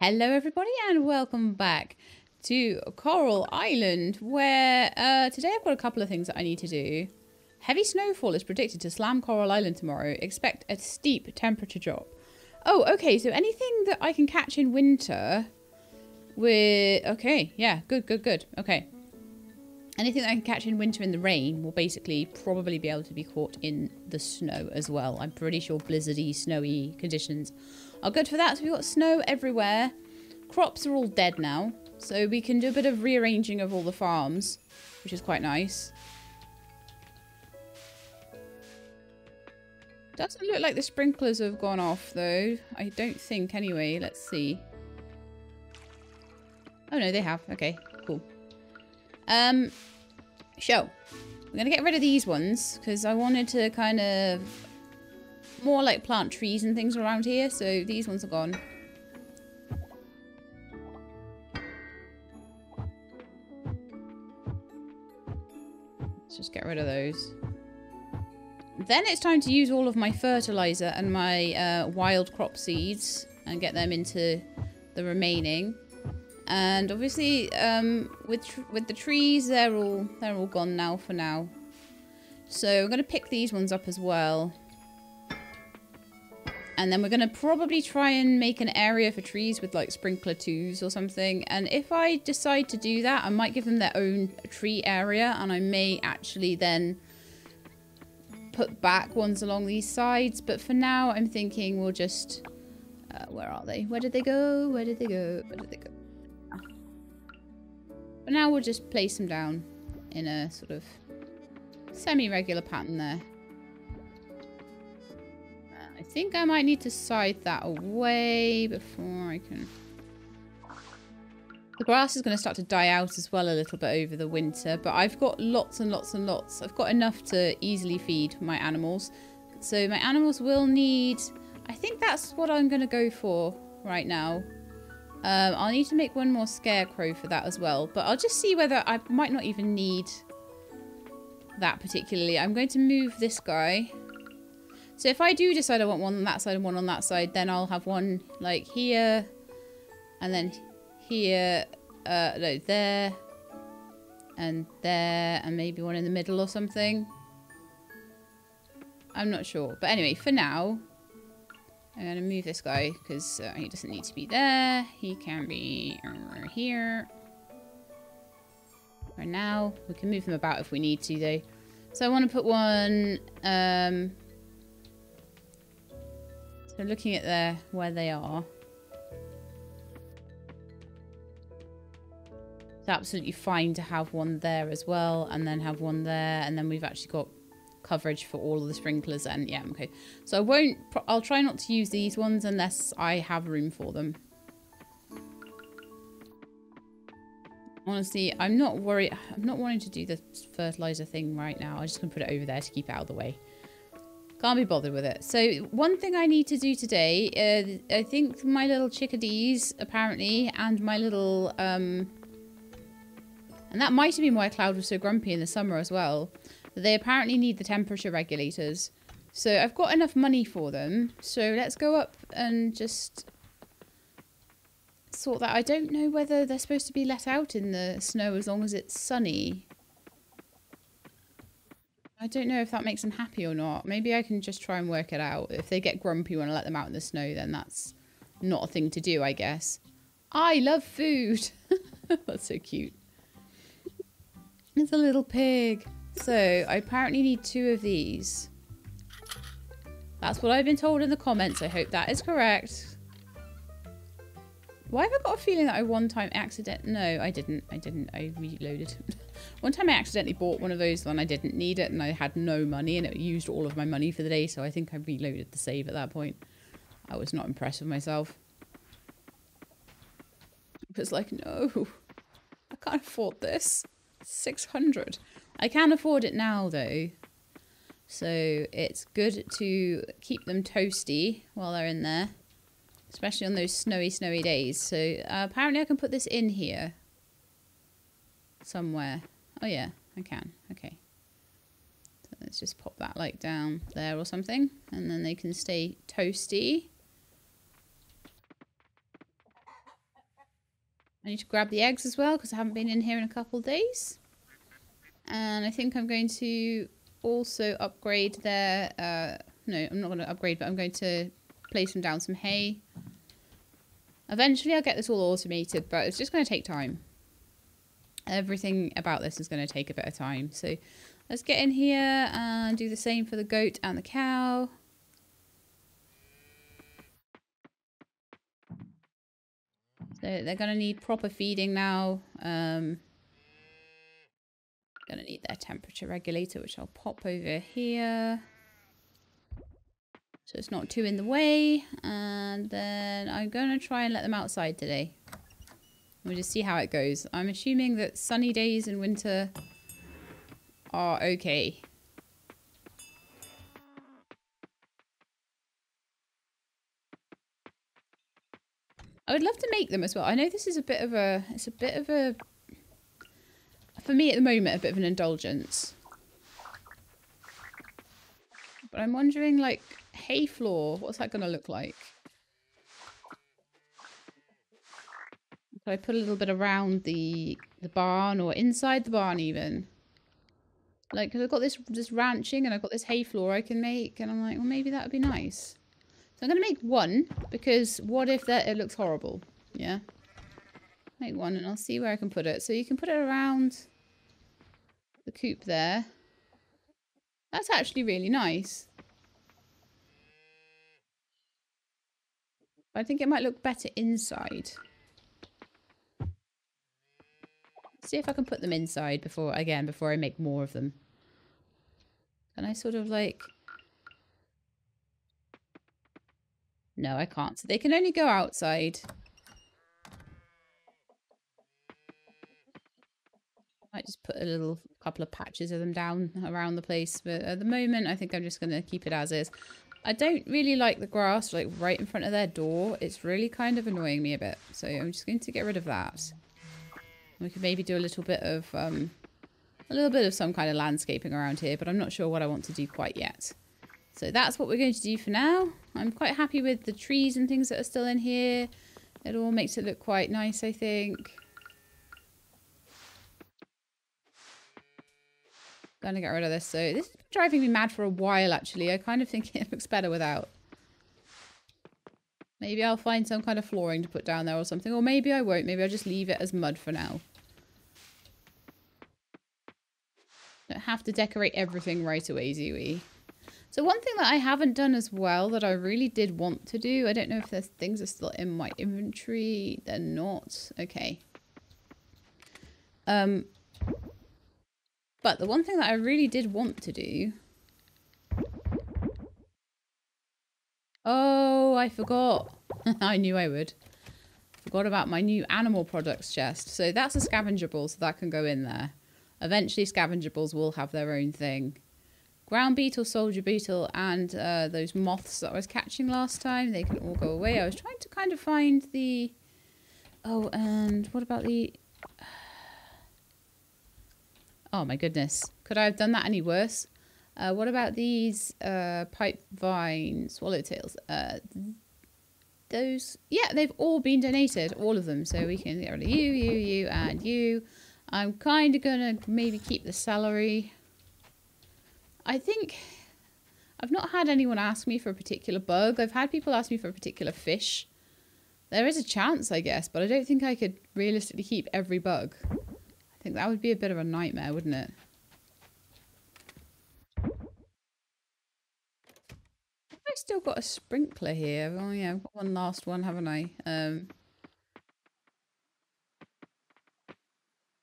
Hello, everybody, and welcome back to Coral Island, where uh, today I've got a couple of things that I need to do. Heavy snowfall is predicted to slam Coral Island tomorrow. Expect a steep temperature drop. Oh, okay, so anything that I can catch in winter with... Okay, yeah, good, good, good. Okay. Anything that I can catch in winter in the rain will basically probably be able to be caught in the snow as well. I'm pretty sure blizzardy, snowy conditions are good for that. So we've got snow everywhere. Crops are all dead now. So we can do a bit of rearranging of all the farms, which is quite nice. Doesn't look like the sprinklers have gone off though. I don't think anyway. Let's see. Oh no, they have. Okay, cool. Um, so, we're going to get rid of these ones because I wanted to kind of more like plant trees and things around here. So these ones are gone. Let's just get rid of those. Then it's time to use all of my fertilizer and my uh, wild crop seeds and get them into the remaining. And obviously, um, with with the trees, they're all they're all gone now for now. So I'm gonna pick these ones up as well. And then we're going to probably try and make an area for trees with like sprinkler twos or something. And if I decide to do that, I might give them their own tree area. And I may actually then put back ones along these sides. But for now, I'm thinking we'll just... Uh, where are they? Where did they go? Where did they go? Where did they go? For now, we'll just place them down in a sort of semi-regular pattern there. I think I might need to side that away before I can... The grass is going to start to die out as well a little bit over the winter, but I've got lots and lots and lots. I've got enough to easily feed my animals. So my animals will need... I think that's what I'm going to go for right now. Um, I'll need to make one more scarecrow for that as well, but I'll just see whether I might not even need that particularly. I'm going to move this guy so if I do decide I want one on that side and one on that side, then I'll have one like here, and then here, uh, no, there, and there, and maybe one in the middle or something. I'm not sure. But anyway, for now, I'm going to move this guy because uh, he doesn't need to be there. He can be here. For now, we can move them about if we need to though. So I want to put one um, so looking at their where they are. It's absolutely fine to have one there as well and then have one there and then we've actually got coverage for all of the sprinklers and yeah okay. So I won't I'll try not to use these ones unless I have room for them. Honestly I'm not worried I'm not wanting to do the fertilizer thing right now. I'm just gonna put it over there to keep it out of the way can't be bothered with it. So one thing I need to do today, uh, I think my little chickadees, apparently, and my little, um, and that might have been why Cloud was so grumpy in the summer as well. They apparently need the temperature regulators. So I've got enough money for them. So let's go up and just sort that. I don't know whether they're supposed to be let out in the snow as long as it's sunny. I don't know if that makes them happy or not. Maybe I can just try and work it out. If they get grumpy when I let them out in the snow, then that's not a thing to do, I guess. I love food. that's so cute. It's a little pig. So, I apparently need two of these. That's what I've been told in the comments. I hope that is correct. Why have I got a feeling that I one time accident? No, I didn't. I didn't. I reloaded. one time I accidentally bought one of those when I didn't need it and I had no money and it used all of my money for the day. So I think I reloaded the save at that point. I was not impressed with myself. It was like, no, I can't afford this. 600. I can afford it now though. So it's good to keep them toasty while they're in there especially on those snowy, snowy days. So uh, apparently I can put this in here somewhere. Oh yeah, I can. Okay. So let's just pop that like down there or something, and then they can stay toasty. I need to grab the eggs as well because I haven't been in here in a couple days. And I think I'm going to also upgrade their... Uh, no, I'm not going to upgrade, but I'm going to place them down some hay. Eventually I'll get this all automated, but it's just going to take time. Everything about this is going to take a bit of time. So let's get in here and do the same for the goat and the cow. So they're going to need proper feeding now. Um, going to need their temperature regulator, which I'll pop over here. So it's not too in the way. And then I'm going to try and let them outside today. We'll just see how it goes. I'm assuming that sunny days in winter are okay. I would love to make them as well. I know this is a bit of a, it's a bit of a, for me at the moment, a bit of an indulgence. But I'm wondering, like, hay floor. What's that going to look like? Could I put a little bit around the the barn or inside the barn even? Like, because I've got this, this ranching and I've got this hay floor I can make. And I'm like, well, maybe that would be nice. So I'm going to make one because what if that it looks horrible? Yeah. Make one and I'll see where I can put it. So you can put it around the coop there. That's actually really nice. I think it might look better inside. See if I can put them inside before, again, before I make more of them. Can I sort of like... No, I can't. So they can only go outside. I might just put a little couple of patches of them down around the place. But at the moment, I think I'm just going to keep it as is. I don't really like the grass like right in front of their door. It's really kind of annoying me a bit. So I'm just going to get rid of that. We could maybe do a little bit of um, a little bit of some kind of landscaping around here, but I'm not sure what I want to do quite yet. So that's what we're going to do for now. I'm quite happy with the trees and things that are still in here. It all makes it look quite nice, I think. Gonna get rid of this. So this is driving me mad for a while, actually. I kind of think it looks better without. Maybe I'll find some kind of flooring to put down there or something. Or maybe I won't. Maybe I'll just leave it as mud for now. Don't have to decorate everything right away, Zooey. So one thing that I haven't done as well that I really did want to do. I don't know if there's things are still in my inventory. They're not. Okay. Um, but the one thing that I really did want to do... Oh, I forgot. I knew I would. Forgot about my new animal products chest. So that's a scavenger ball, so that can go in there. Eventually, scavenger balls will have their own thing. Ground beetle, soldier beetle, and uh, those moths that I was catching last time, they can all go away. I was trying to kind of find the... Oh, and what about the... Oh my goodness. Could I have done that any worse? Uh, what about these uh, pipe vine swallowtails? Uh, those, yeah, they've all been donated, all of them. So we can get rid of you, you, you, and you. I'm kind of going to maybe keep the celery. I think I've not had anyone ask me for a particular bug. I've had people ask me for a particular fish. There is a chance, I guess, but I don't think I could realistically keep every bug think that would be a bit of a nightmare, wouldn't it? I still got a sprinkler here. Oh yeah, I've got one last one, haven't I? Um,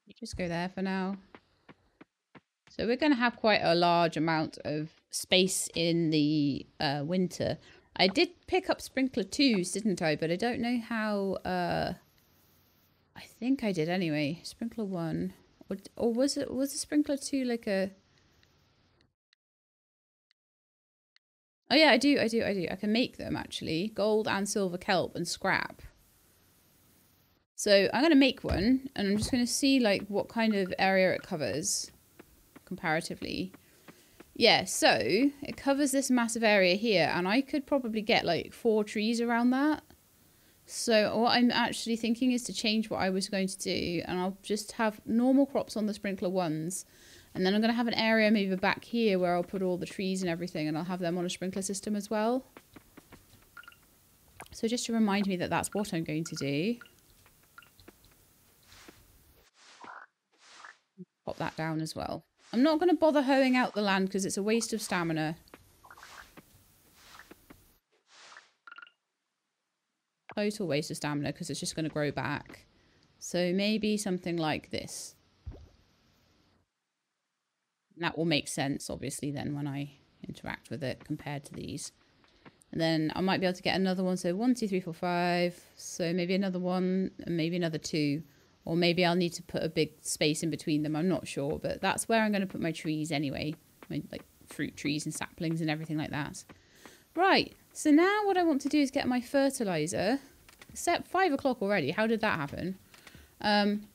you just go there for now. So we're going to have quite a large amount of space in the uh, winter. I did pick up sprinkler twos, didn't I? But I don't know how uh, I think I did anyway. Sprinkler one. Or, or was it was the sprinkler two like a Oh yeah, I do, I do, I do. I can make them actually. Gold and silver kelp and scrap. So I'm going to make one and I'm just going to see like what kind of area it covers comparatively. Yeah, so it covers this massive area here and I could probably get like four trees around that. So what I'm actually thinking is to change what I was going to do and I'll just have normal crops on the sprinkler ones. And then I'm going to have an area maybe back here where I'll put all the trees and everything and I'll have them on a sprinkler system as well. So just to remind me that that's what I'm going to do. Pop that down as well. I'm not going to bother hoeing out the land because it's a waste of stamina. Total waste of stamina because it's just going to grow back. So maybe something like this. that will make sense, obviously, then when I interact with it compared to these. And then I might be able to get another one. So one, two, three, four, five. So maybe another one and maybe another two. Or maybe I'll need to put a big space in between them. I'm not sure. But that's where I'm going to put my trees anyway. My, like fruit trees and saplings and everything like that. Right. So now what I want to do is get my fertilizer. Set five o'clock already. How did that happen? Um,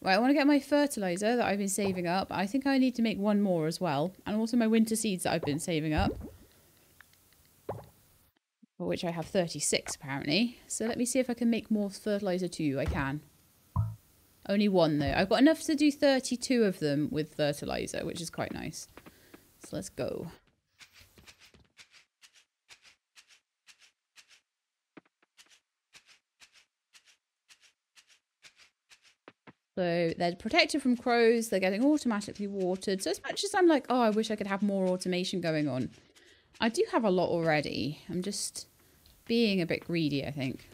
right, I want to get my fertilizer that I've been saving up. I think I need to make one more as well. And also my winter seeds that I've been saving up. For which I have 36 apparently. So let me see if I can make more fertilizer too. I can. Only one though. I've got enough to do 32 of them with fertilizer, which is quite nice. So let's go. So they're protected from crows. They're getting automatically watered. So as much as I'm like, oh, I wish I could have more automation going on. I do have a lot already. I'm just being a bit greedy, I think.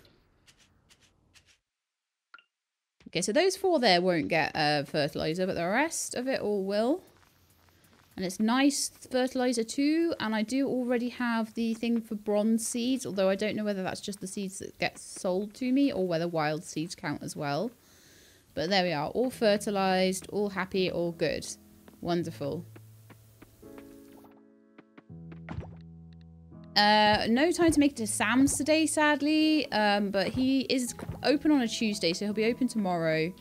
Okay, so those four there won't get uh, fertilizer, but the rest of it all will. And it's nice fertilizer too. And I do already have the thing for bronze seeds, although I don't know whether that's just the seeds that get sold to me or whether wild seeds count as well. But there we are, all fertilized, all happy, all good. Wonderful. Uh, no time to make it to Sam's today, sadly. Um, but he is open on a Tuesday, so he'll be open tomorrow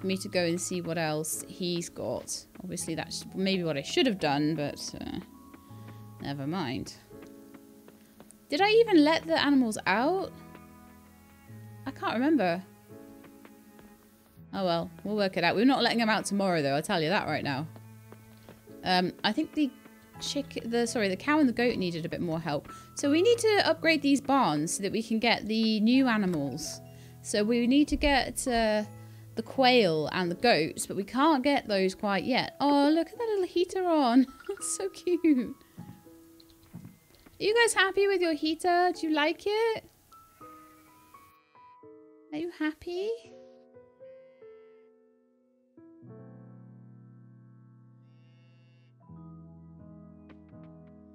for me to go and see what else he's got. Obviously, that's maybe what I should have done, but uh, never mind. Did I even let the animals out? I can't remember. Oh well, we'll work it out. We're not letting them out tomorrow, though. I'll tell you that right now. Um, I think the chick, the sorry, the cow and the goat needed a bit more help. So we need to upgrade these barns so that we can get the new animals. So we need to get uh, the quail and the goats, but we can't get those quite yet. Oh, look at that little heater on. That's so cute. Are you guys happy with your heater? Do you like it? Are you happy?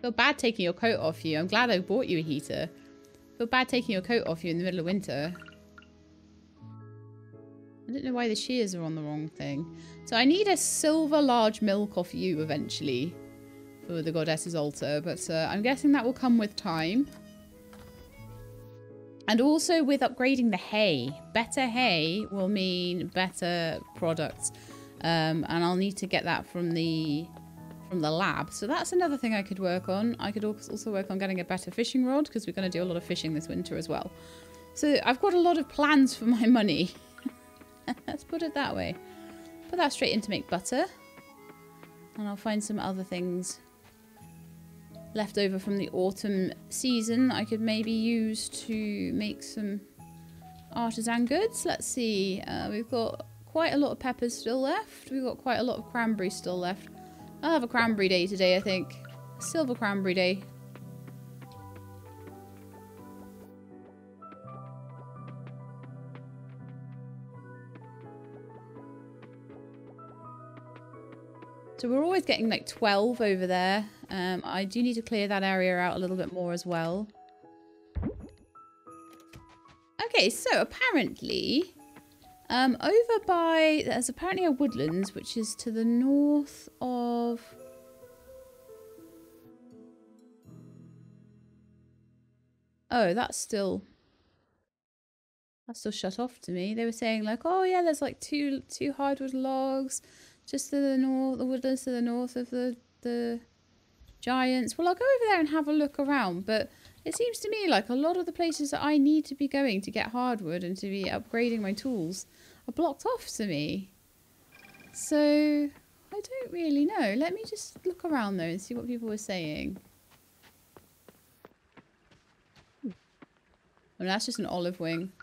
Feel bad taking your coat off you. I'm glad I bought you a heater. Feel bad taking your coat off you in the middle of winter. I don't know why the shears are on the wrong thing. So I need a silver large milk off you eventually for the goddess's altar. But uh, I'm guessing that will come with time. And also with upgrading the hay. Better hay will mean better products. Um, and I'll need to get that from the from the lab. So that's another thing I could work on. I could also work on getting a better fishing rod because we're going to do a lot of fishing this winter as well. So I've got a lot of plans for my money. Let's put it that way. Put that straight in to make butter. And I'll find some other things left over from the autumn season I could maybe use to make some artisan goods. Let's see. Uh, we've got quite a lot of peppers still left. We've got quite a lot of cranberries still left. I'll have a cranberry day today, I think. Silver cranberry day. So we're always getting like 12 over there. Um, I do need to clear that area out a little bit more as well. Okay, so apparently um, over by, there's apparently a woodlands, which is to the north of... Oh, that's still... That's still shut off to me. They were saying like, oh yeah, there's like two two hardwood logs just to the north, the woodlands to the north of the, the giants. Well, I'll go over there and have a look around, but It seems to me like a lot of the places that I need to be going to get hardwood and to be upgrading my tools are blocked off to me. So, I don't really know. Let me just look around though and see what people were saying. Well, that's just an olive wing.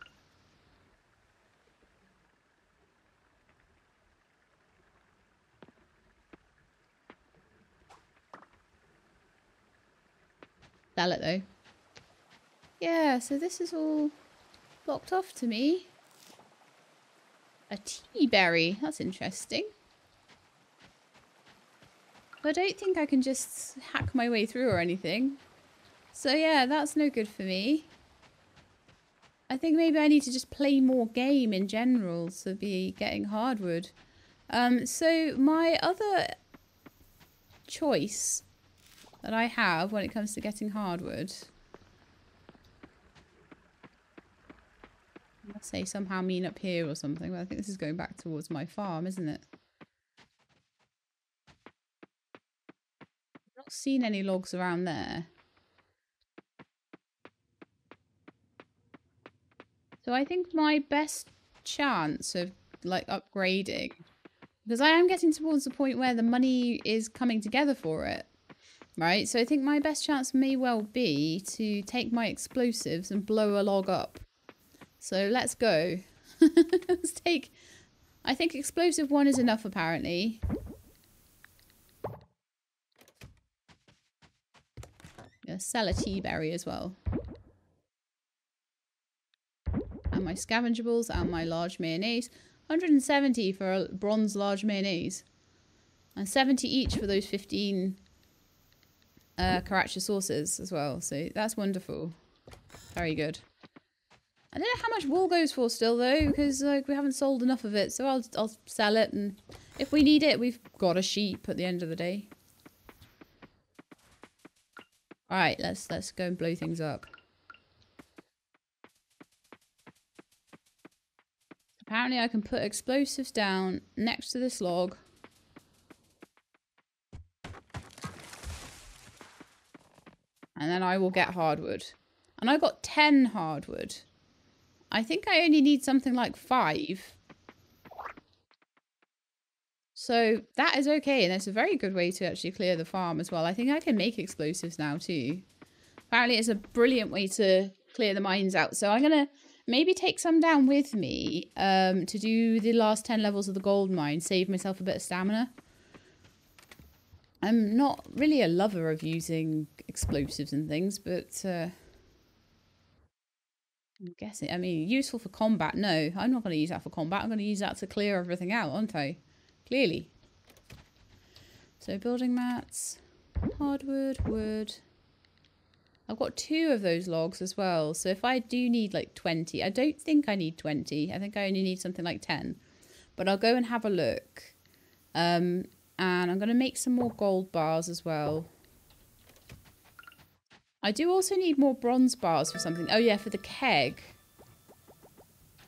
Sell it though. Yeah, so this is all blocked off to me. A tea berry. That's interesting. But I don't think I can just hack my way through or anything. So yeah, that's no good for me. I think maybe I need to just play more game in general to be getting hardwood. Um, so my other choice that I have when it comes to getting hardwood. Let's say somehow mean up here or something, but I think this is going back towards my farm, isn't it? I've not seen any logs around there. So I think my best chance of like upgrading because I am getting towards the point where the money is coming together for it right? So I think my best chance may well be to take my explosives and blow a log up. So let's go. let's take... I think explosive one is enough apparently. Sell a tea berry as well. And my scavengeables and my large mayonnaise. 170 for a bronze large mayonnaise. And 70 each for those 15 uh, Karacha sauces as well. So that's wonderful. Very good. I don't know how much wool goes for still though, because like we haven't sold enough of it. So I'll I'll sell it, and if we need it, we've got a sheep at the end of the day. All right, let's let's go and blow things up. Apparently, I can put explosives down next to this log and then I will get hardwood. And I got 10 hardwood. I think I only need something like 5. So that is okay, and it's a very good way to actually clear the farm as well. I think I can make explosives now too. Apparently it's a brilliant way to clear the mines out. So I'm going to maybe take some down with me um, to do the last 10 levels of the gold mine, save myself a bit of stamina. I'm not really a lover of using explosives and things, but uh, I'm guessing. I mean, useful for combat. No, I'm not going to use that for combat. I'm going to use that to clear everything out, aren't I? Clearly. So building mats, hardwood, wood. I've got two of those logs as well. So if I do need like 20, I don't think I need 20. I think I only need something like 10. But I'll go and have a look. Um, and I'm going to make some more gold bars as well. I do also need more bronze bars for something. Oh yeah, for the keg.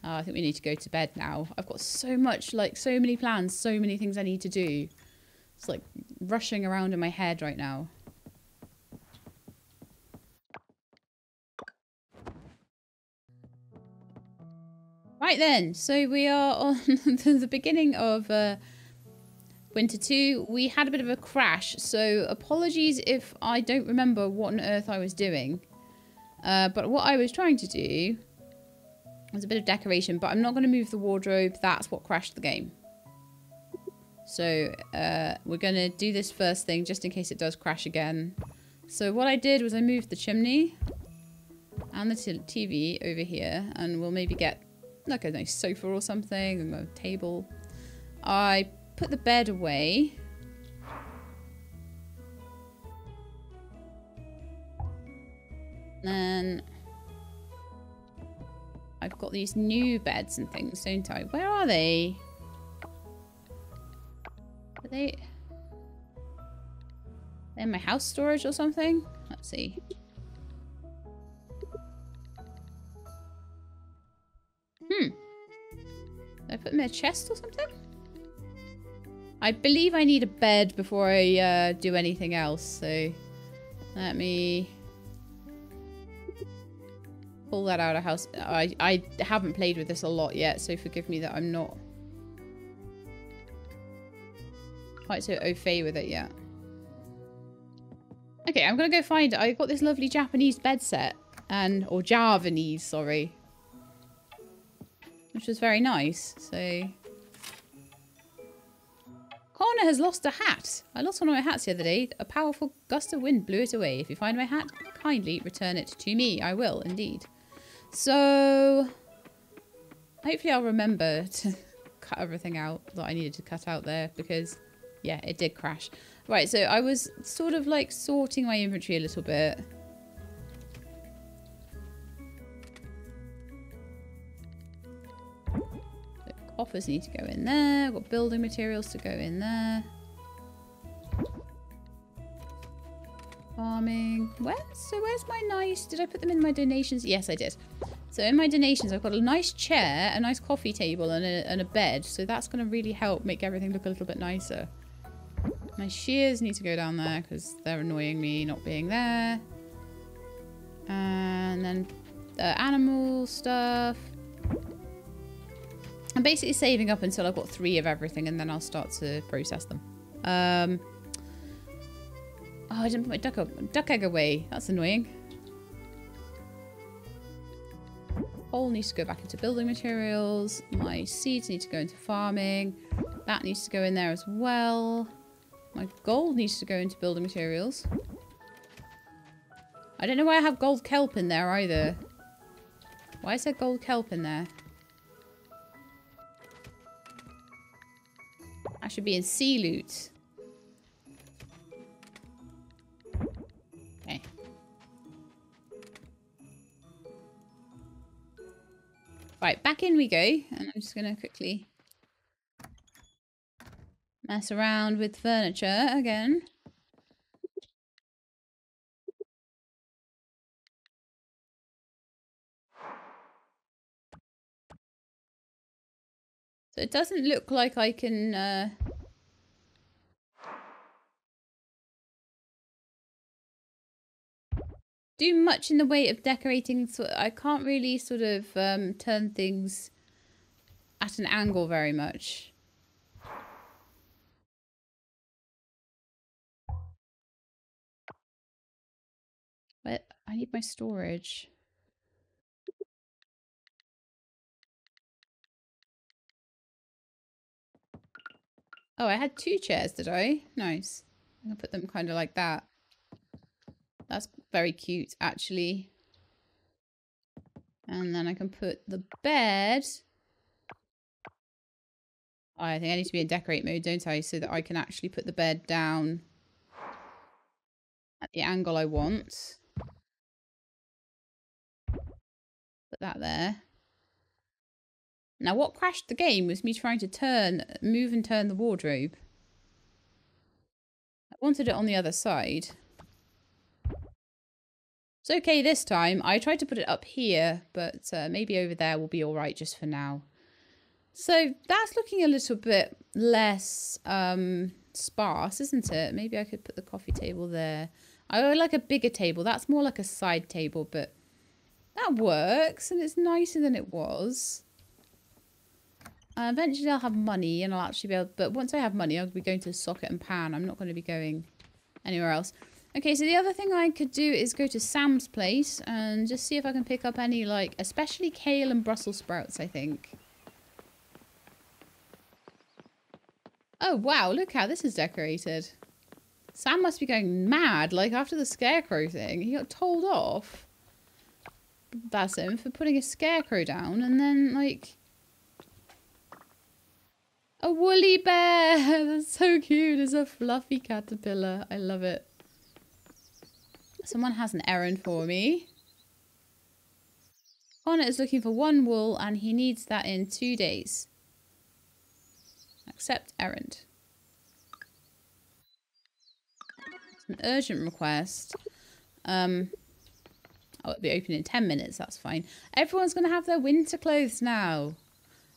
Oh, I think we need to go to bed now. I've got so much, like so many plans, so many things I need to do. It's like rushing around in my head right now. Right then, so we are on the beginning of uh, Winter 2, we had a bit of a crash, so apologies if I don't remember what on earth I was doing. Uh, but what I was trying to do was a bit of decoration, but I'm not going to move the wardrobe. That's what crashed the game. So uh, we're going to do this first thing just in case it does crash again. So what I did was I moved the chimney and the TV over here and we'll maybe get like a nice sofa or something and a table. I put the bed away. Then I've got these new beds and things, don't I? Where are they? Are they... They're in my house storage or something? Let's see. Hmm. Did I put them in a chest or something? I believe I need a bed before I uh, do anything else, so let me pull that out of house. I, I haven't played with this a lot yet, so forgive me that I'm not quite so au fait with it yet. Okay, I'm gonna go find I got this lovely Japanese bed set and or Javanese, sorry. Which was very nice. So Connor has lost a hat. I lost one of my hats the other day. A powerful gust of wind blew it away. If you find my hat, kindly return it to me. I will, indeed. So, hopefully I'll remember to cut everything out that I needed to cut out there because, yeah, it did crash. Right, so I was sort of like sorting my inventory a little bit. Offers need to go in there. got building materials to go in there. Farming. Where? So where's my nice... Did I put them in my donations? Yes, I did. So in my donations, I've got a nice chair, a nice coffee table, and a, and a bed. So that's going to really help make everything look a little bit nicer. My shears need to go down there because they're annoying me not being there. And then the animal stuff. I'm basically saving up until I've got three of everything and then I'll start to process them. Um, oh, I didn't put my duck, duck egg away. That's annoying. Coal needs to go back into building materials. My seeds need to go into farming. That needs to go in there as well. My gold needs to go into building materials. I don't know why I have gold kelp in there either. Why is there gold kelp in there? I should be in sea loot. Okay. Right, back in we go. And I'm just going to quickly mess around with furniture again. So it doesn't look like I can... Uh... do much in the way of decorating. So I can't really sort of um, turn things at an angle very much. But I need my storage. Oh, I had two chairs, did I? Nice. I'm going to put them kind of like that. That's very cute, actually. And then I can put the bed... I think I need to be in decorate mode, don't I? So that I can actually put the bed down at the angle I want. Put that there. Now, what crashed the game was me trying to turn, move and turn the wardrobe. I wanted it on the other side. It's okay this time. I tried to put it up here, but uh, maybe over there will be all right just for now. So that's looking a little bit less um, sparse, isn't it? Maybe I could put the coffee table there. I would like a bigger table. That's more like a side table, but that works and it's nicer than it was. Uh, eventually I'll have money and I'll actually be able... But once I have money, I'll be going to Socket and Pan. I'm not going to be going anywhere else. Okay, so the other thing I could do is go to Sam's place and just see if I can pick up any, like, especially kale and Brussels sprouts, I think. Oh, wow, look how this is decorated. Sam must be going mad, like, after the scarecrow thing. He got told off. That's him for putting a scarecrow down and then, like a woolly bear! That's so cute. It's a fluffy caterpillar. I love it. Someone has an errand for me. Connor is looking for one wool and he needs that in two days. Accept errand. An urgent request. Um, oh, it'll be open in 10 minutes. That's fine. Everyone's going to have their winter clothes now.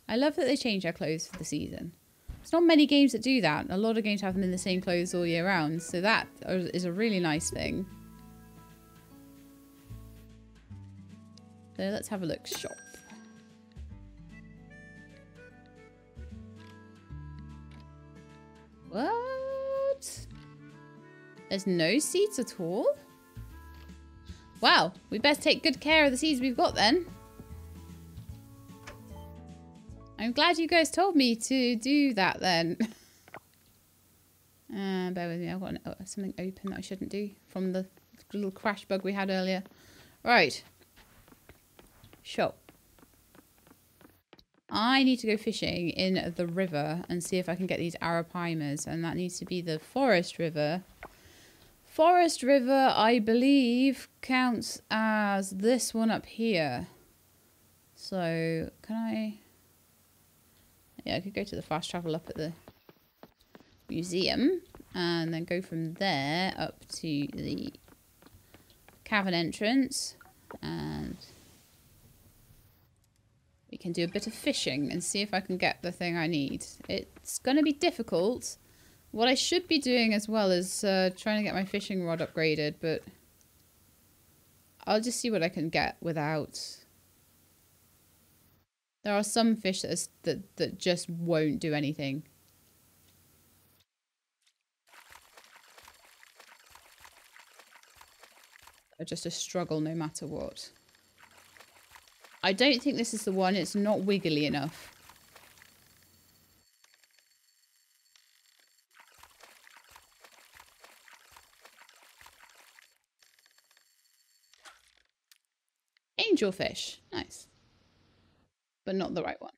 I love that they change their clothes for the season. It's not many games that do that. A lot of games have them in the same clothes all year round. So that is a really nice thing. So let's have a look. Shop. What? There's no seeds at all? Wow, we best take good care of the seeds we've got then. I'm glad you guys told me to do that then. uh, bear with me, I've got an, oh, something open that I shouldn't do from the little crash bug we had earlier. Right. Shop. I need to go fishing in the river and see if I can get these arapaimas. And that needs to be the forest river. Forest river, I believe, counts as this one up here. So, can I... Yeah, I could go to the fast travel up at the museum. And then go from there up to the cavern entrance. And we can do a bit of fishing and see if I can get the thing I need. It's going to be difficult. What I should be doing as well is uh, trying to get my fishing rod upgraded, but I'll just see what I can get without. There are some fish that, is, that, that just won't do anything. Are just a struggle no matter what. I don't think this is the one. It's not wiggly enough. Angelfish. Nice. But not the right one.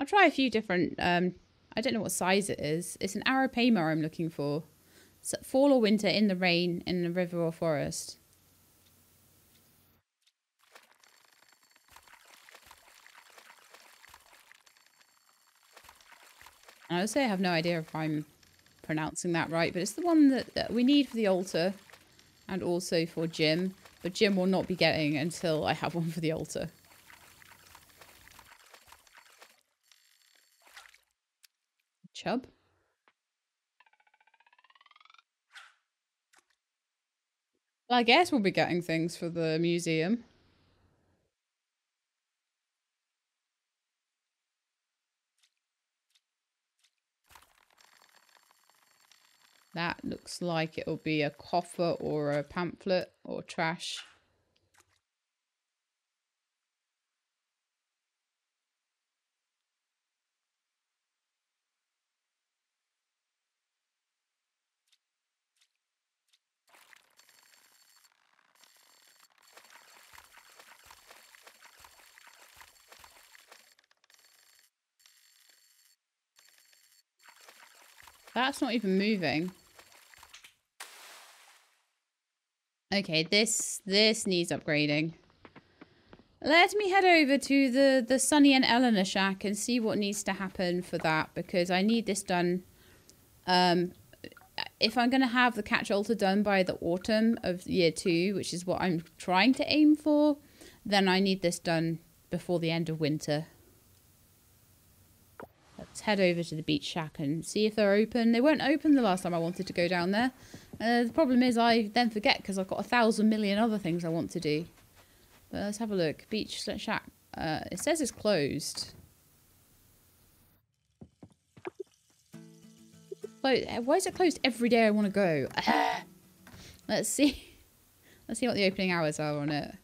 I'll try a few different... Um, I don't know what size it is. It's an arapaima I'm looking for. fall or winter in the rain, in the river or forest. I would say I have no idea if I'm pronouncing that right, but it's the one that, that we need for the altar and also for Jim. But Jim will not be getting until I have one for the altar. Chub? Well, I guess we'll be getting things for the museum. That looks like it'll be a coffer or a pamphlet or trash. That's not even moving. Okay, this this needs upgrading. Let me head over to the, the Sunny and Eleanor shack and see what needs to happen for that because I need this done. Um, if I'm going to have the catch altar done by the autumn of year two, which is what I'm trying to aim for, then I need this done before the end of winter. Let's head over to the beach shack and see if they're open. They weren't open the last time I wanted to go down there. Uh, the problem is I then forget because I've got a thousand million other things I want to do. But let's have a look. Beach shack. Uh, it says it's closed. Why is it closed every day I want to go? let's see. Let's see what the opening hours are on it.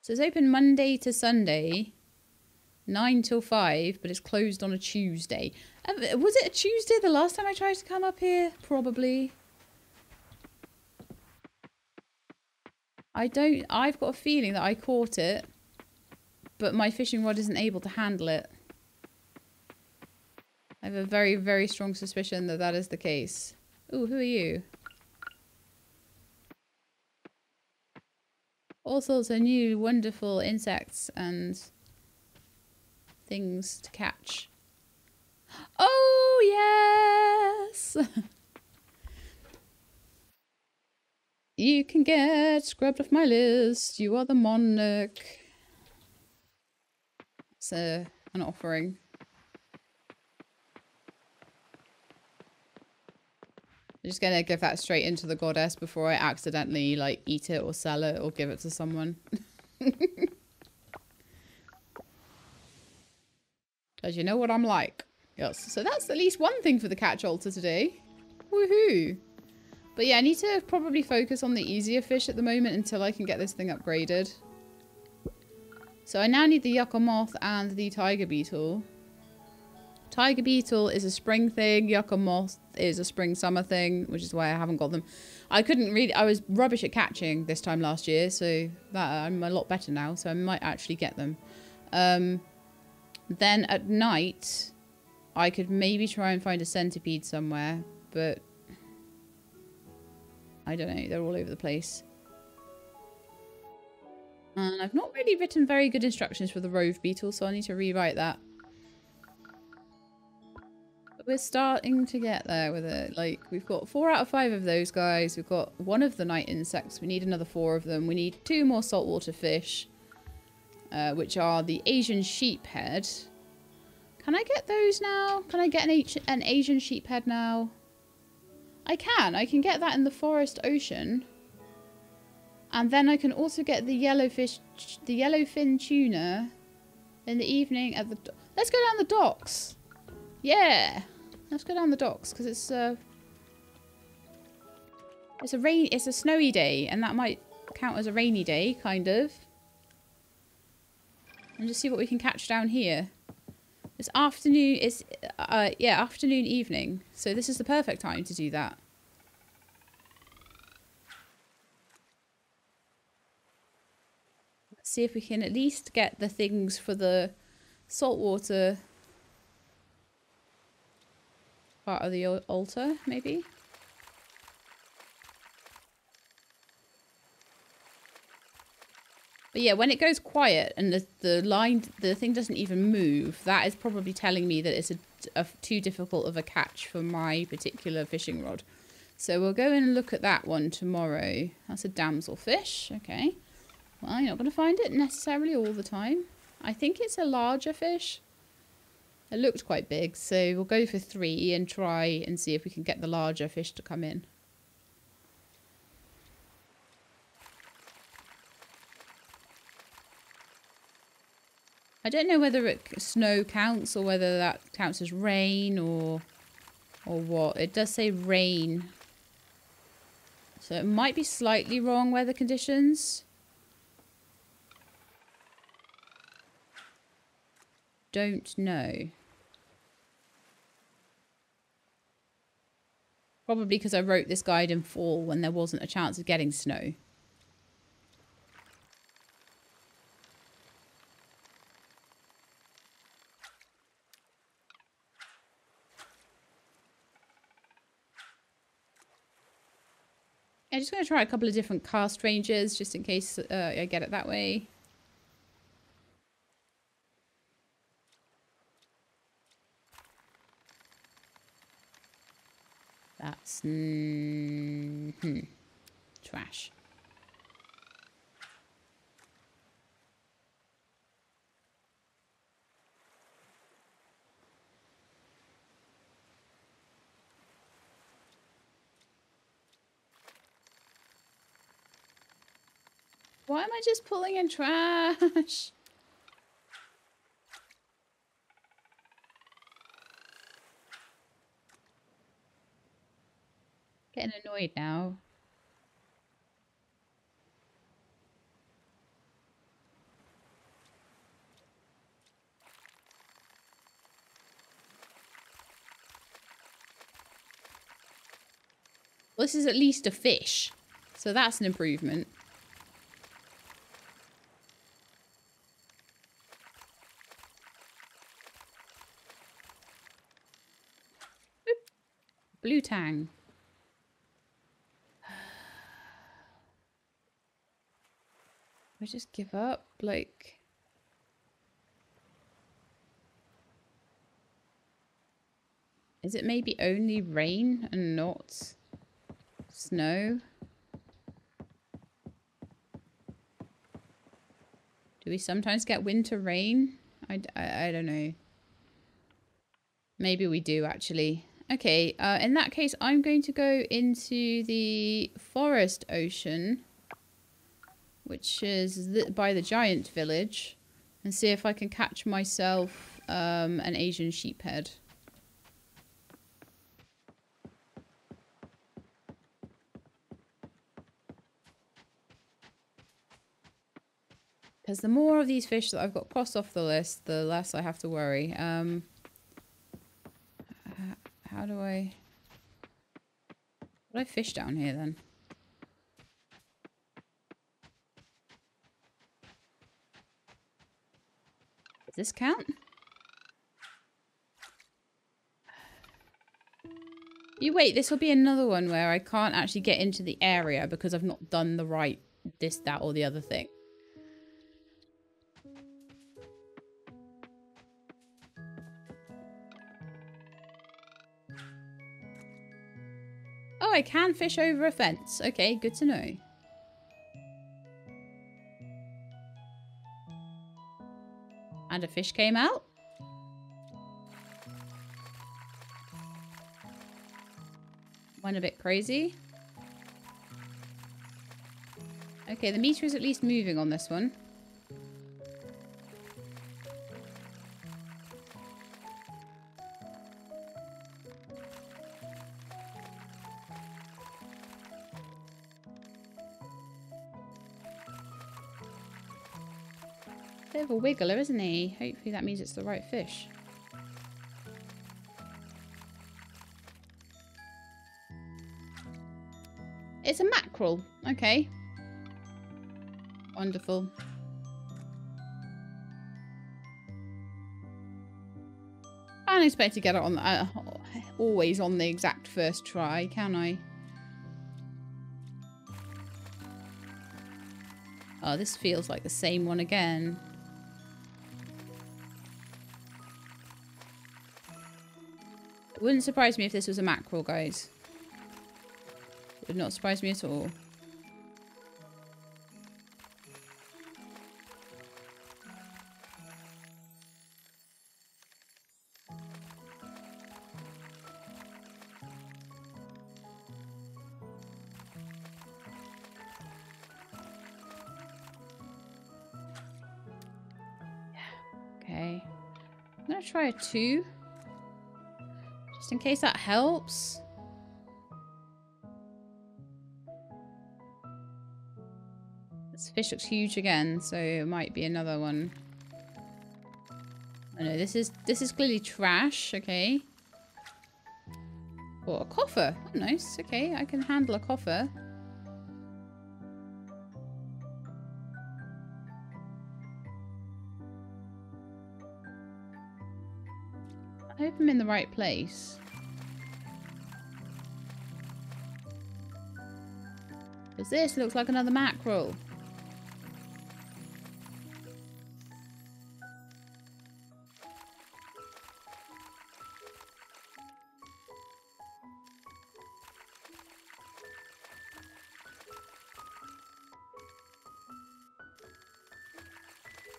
So it's open Monday to Sunday. 9 till 5, but it's closed on a Tuesday. Was it a Tuesday the last time I tried to come up here? Probably. I don't... I've got a feeling that I caught it, but my fishing rod isn't able to handle it. I have a very, very strong suspicion that that is the case. Oh, who are you? All sorts of new wonderful insects and things to catch. Oh, yes! you can get scrubbed off my list. You are the monarch. It's a, an offering. I'm just gonna give that straight into the goddess before I accidentally like eat it or sell it or give it to someone. Because you know what I'm like. Yes. So that's at least one thing for the catch altar today. Woohoo. But yeah, I need to probably focus on the easier fish at the moment until I can get this thing upgraded. So I now need the yucca moth and the tiger beetle. Tiger beetle is a spring thing. Yucca moth is a spring summer thing, which is why I haven't got them. I couldn't really. I was rubbish at catching this time last year, so that I'm a lot better now. So I might actually get them. Um, then at night, I could maybe try and find a centipede somewhere, but I don't know. They're all over the place. And I've not really written very good instructions for the rove beetle, so I need to rewrite that. But we're starting to get there with it. Like, we've got four out of five of those guys. We've got one of the night insects. We need another four of them. We need two more saltwater fish, uh, which are the Asian sheephead. Can I get those now? Can I get an, H an Asian sheephead now? I can. I can get that in the forest ocean. And then I can also get the yellowfish, the yellowfin tuna in the evening at the... Let's go down the docks. Yeah. Let's go down the docks because it's uh, it's a rain, it's a snowy day and that might count as a rainy day, kind of. And just see what we can catch down here. It's afternoon, it's, uh, yeah, afternoon, evening. So this is the perfect time to do that. see if we can at least get the things for the saltwater part of the altar, maybe. But yeah, when it goes quiet and the, the line, the thing doesn't even move, that is probably telling me that it's a, a, too difficult of a catch for my particular fishing rod. So we'll go and look at that one tomorrow. That's a damselfish, okay. Well, you're not going to find it necessarily all the time. I think it's a larger fish. It looked quite big, so we'll go for three and try and see if we can get the larger fish to come in. I don't know whether it snow counts or whether that counts as rain or or what. It does say rain. So it might be slightly wrong weather conditions. don't know. Probably because I wrote this guide in fall when there wasn't a chance of getting snow. Just going to try a couple of different cast ranges just in case uh, I get it that way. That's mm, hmm, trash. Why am I just pulling in trash? Getting annoyed now. This is at least a fish. So that's an improvement. Blue tang. I just give up? Like... Is it maybe only rain and not snow? Do we sometimes get winter rain? I, I, I don't know. Maybe we do, actually. Okay, uh, in that case, I'm going to go into the forest ocean, which is by the giant village, and see if I can catch myself um, an Asian sheephead. Because the more of these fish that I've got crossed off the list, the less I have to worry. Um, how do I... What do I fish down here then? Does this count? You wait, this will be another one where I can't actually get into the area because I've not done the right this, that, or the other thing. I can fish over a fence. Okay, good to know. And a fish came out. Went a bit crazy. Okay, the meter is at least moving on this one. Of a wiggler, isn't he? Hopefully that means it's the right fish. It's a mackerel. Okay. Wonderful. I don't expect to get it on uh, always on the exact first try, can I? Oh, this feels like the same one again. Wouldn't surprise me if this was a mackerel, guys. Would not surprise me at all. Okay. I'm to try a two. In case that helps. This fish looks huge again, so it might be another one. I know this is this is clearly trash, okay. Or a coffer. Oh, nice. Okay, I can handle a coffer. I hope I'm in the right place. Because this looks like another mackerel.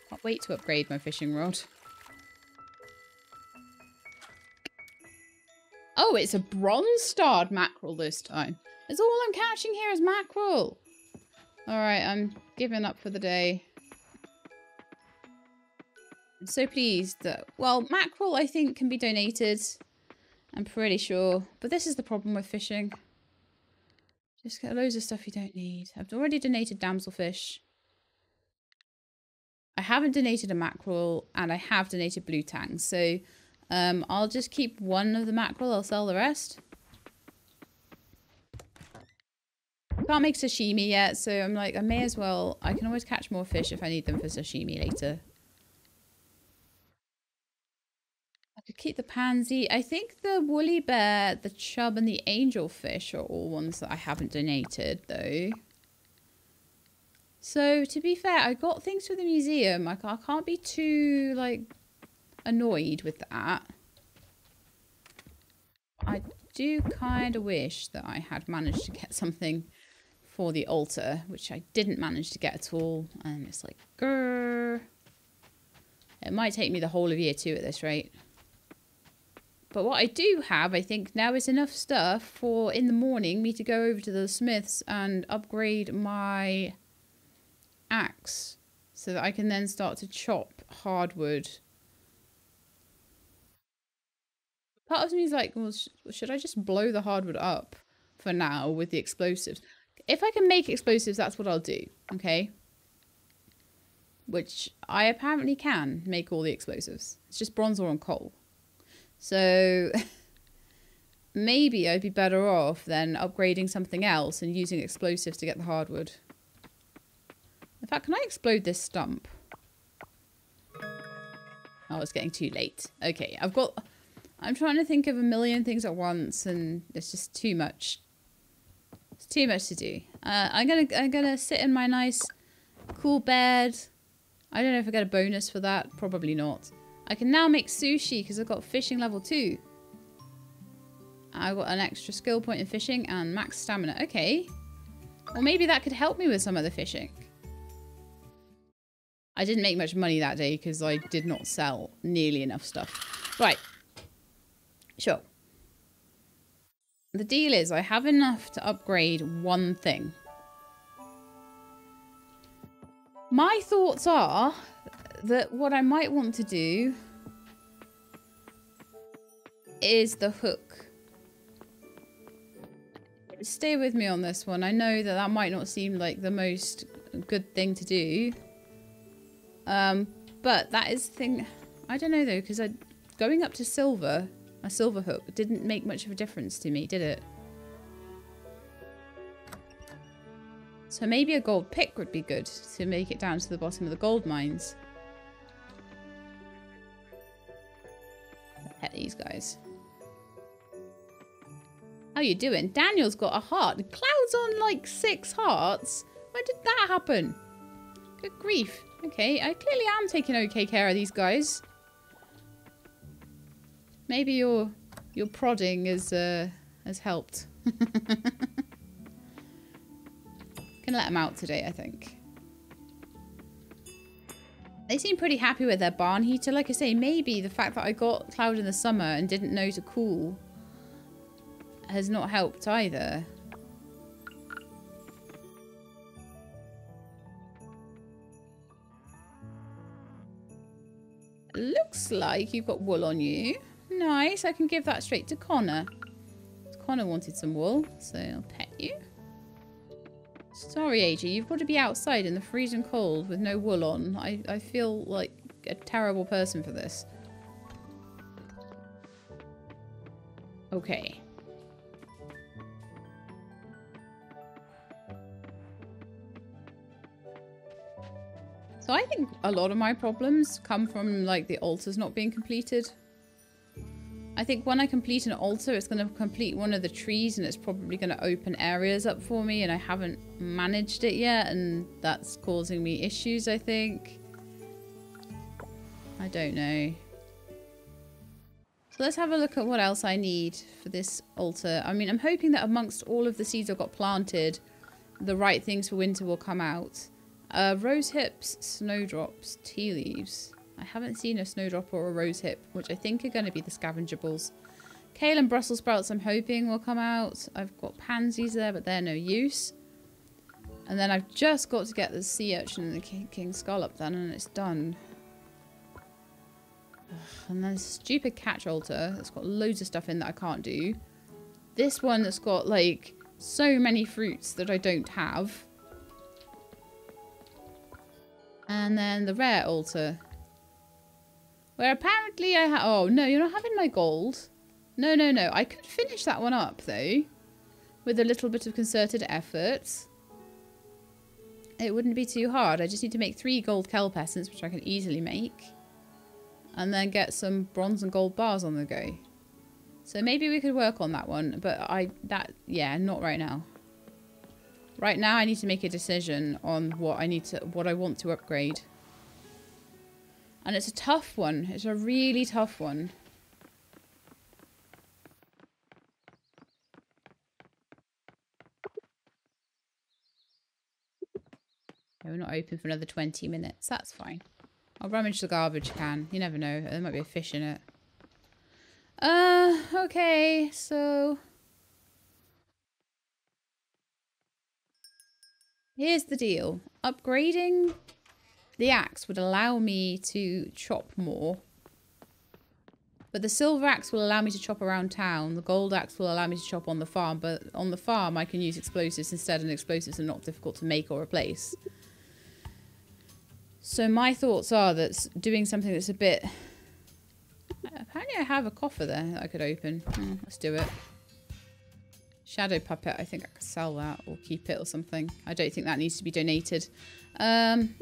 Can't wait to upgrade my fishing rod. Oh, it's a bronze-starred mackerel this time. It's all I'm catching here is mackerel. Alright, I'm giving up for the day. I'm so pleased that... Well, mackerel, I think, can be donated. I'm pretty sure. But this is the problem with fishing. Just get loads of stuff you don't need. I've already donated damselfish. I haven't donated a mackerel, and I have donated blue tang. So um, I'll just keep one of the mackerel. I'll sell the rest. Can't make sashimi yet, so I'm like, I may as well. I can always catch more fish if I need them for sashimi later. I could keep the pansy. I think the woolly bear, the chub, and the angelfish are all ones that I haven't donated, though. So, to be fair, I got things for the museum. I can't be too, like, annoyed with that. I do kind of wish that I had managed to get something for the altar, which I didn't manage to get at all. And it's like, grrr. It might take me the whole of year two at this rate. But what I do have, I think now is enough stuff for in the morning me to go over to the smiths and upgrade my axe so that I can then start to chop hardwood. Part of me is like, well, sh should I just blow the hardwood up for now with the explosives? If I can make explosives, that's what I'll do, okay? Which I apparently can make all the explosives. It's just bronze ore and coal. So maybe I'd be better off than upgrading something else and using explosives to get the hardwood. In fact, can I explode this stump? Oh, it's getting too late. Okay, I've got... I'm trying to think of a million things at once and it's just too much. It's too much to do. Uh, I'm gonna I'm gonna sit in my nice cool bed. I don't know if I get a bonus for that. Probably not. I can now make sushi because I've got fishing level 2. I've got an extra skill point in fishing and max stamina. Okay. Well, maybe that could help me with some of the fishing. I didn't make much money that day because I did not sell nearly enough stuff. Right. Sure. The deal is I have enough to upgrade one thing. My thoughts are that what I might want to do is the hook. Stay with me on this one. I know that that might not seem like the most good thing to do. Um, but that is the thing. I don't know though, because I going up to silver, a silver hook, didn't make much of a difference to me, did it? So maybe a gold pick would be good to make it down to the bottom of the gold mines. Pet these guys. How you doing? Daniel's got a heart. Cloud's on like six hearts. When did that happen? Good grief. Okay, I clearly am taking okay care of these guys. Maybe your your prodding is uh, has helped. Can let them out today, I think. They seem pretty happy with their barn heater. Like I say, maybe the fact that I got Cloud in the summer and didn't know to cool has not helped either. Looks like you've got wool on you. Nice, I can give that straight to Connor. Connor wanted some wool, so I'll pet you. Sorry, AJ, you've got to be outside in the freezing cold with no wool on. I, I feel like a terrible person for this. Okay. So I think a lot of my problems come from like the altars not being completed. I think when I complete an altar, it's going to complete one of the trees and it's probably going to open areas up for me and I haven't managed it yet and that's causing me issues, I think. I don't know. So let's have a look at what else I need for this altar. I mean, I'm hoping that amongst all of the seeds I've got planted, the right things for winter will come out. Uh, rose hips, snowdrops, tea leaves. I haven't seen a snowdrop or a rose hip, which I think are going to be the scavengables. Kale and Brussels sprouts I'm hoping will come out. I've got pansies there, but they're no use. And then I've just got to get the sea urchin and the king, king scallop done, and it's done. Ugh, and then stupid catch altar that's got loads of stuff in that I can't do. This one that's got, like, so many fruits that I don't have. And then the rare altar. Where apparently I have... Oh, no, you're not having my gold. No, no, no. I could finish that one up, though. With a little bit of concerted effort. It wouldn't be too hard. I just need to make three gold kelp essence, which I can easily make. And then get some bronze and gold bars on the go. So maybe we could work on that one. But I... That... Yeah, not right now. Right now I need to make a decision on what I need to... What I want to upgrade. And it's a tough one. It's a really tough one. we're not open for another 20 minutes. That's fine. I'll rummage the garbage can. You never know. There might be a fish in it. Uh, okay, so... Here's the deal. Upgrading the axe would allow me to chop more. But the silver axe will allow me to chop around town. The gold axe will allow me to chop on the farm. But on the farm, I can use explosives instead, and explosives are not difficult to make or replace. So my thoughts are that doing something that's a bit... Apparently I have a coffer there that I could open. Let's do it. Shadow puppet, I think I could sell that or keep it or something. I don't think that needs to be donated. Um,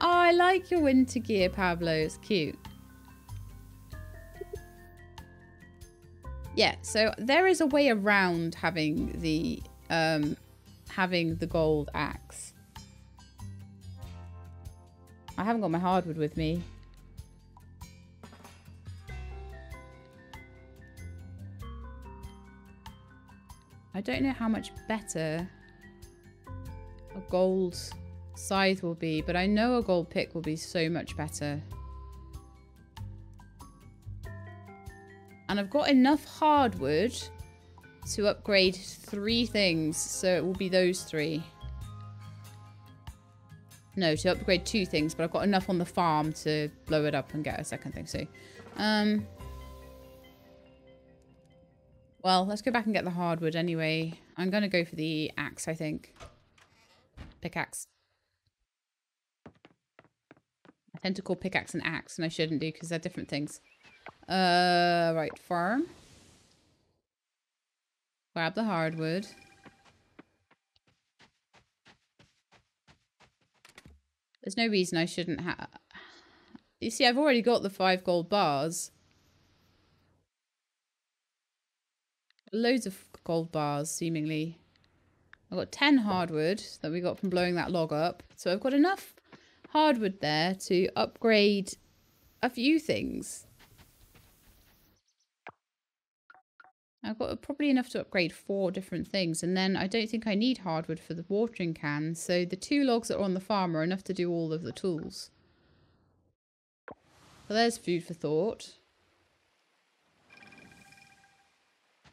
oh, I like your winter gear, Pablo. It's cute. Yeah, so there is a way around having the um, having the gold axe. I haven't got my hardwood with me. I don't know how much better a gold scythe will be, but I know a gold pick will be so much better. And I've got enough hardwood to upgrade three things, so it will be those three. No, to upgrade two things, but I've got enough on the farm to blow it up and get a second thing, so... Um, well, let's go back and get the hardwood anyway. I'm going to go for the axe, I think. Pickaxe. Call pickaxe and axe, and I shouldn't do because they're different things. Uh, right, farm. Grab the hardwood. There's no reason I shouldn't have... You see, I've already got the five gold bars. loads of gold bars, seemingly. I've got 10 hardwood that we got from blowing that log up. So I've got enough hardwood there to upgrade a few things. I've got probably enough to upgrade four different things. And then I don't think I need hardwood for the watering can. So the two logs that are on the farm are enough to do all of the tools. So there's food for thought.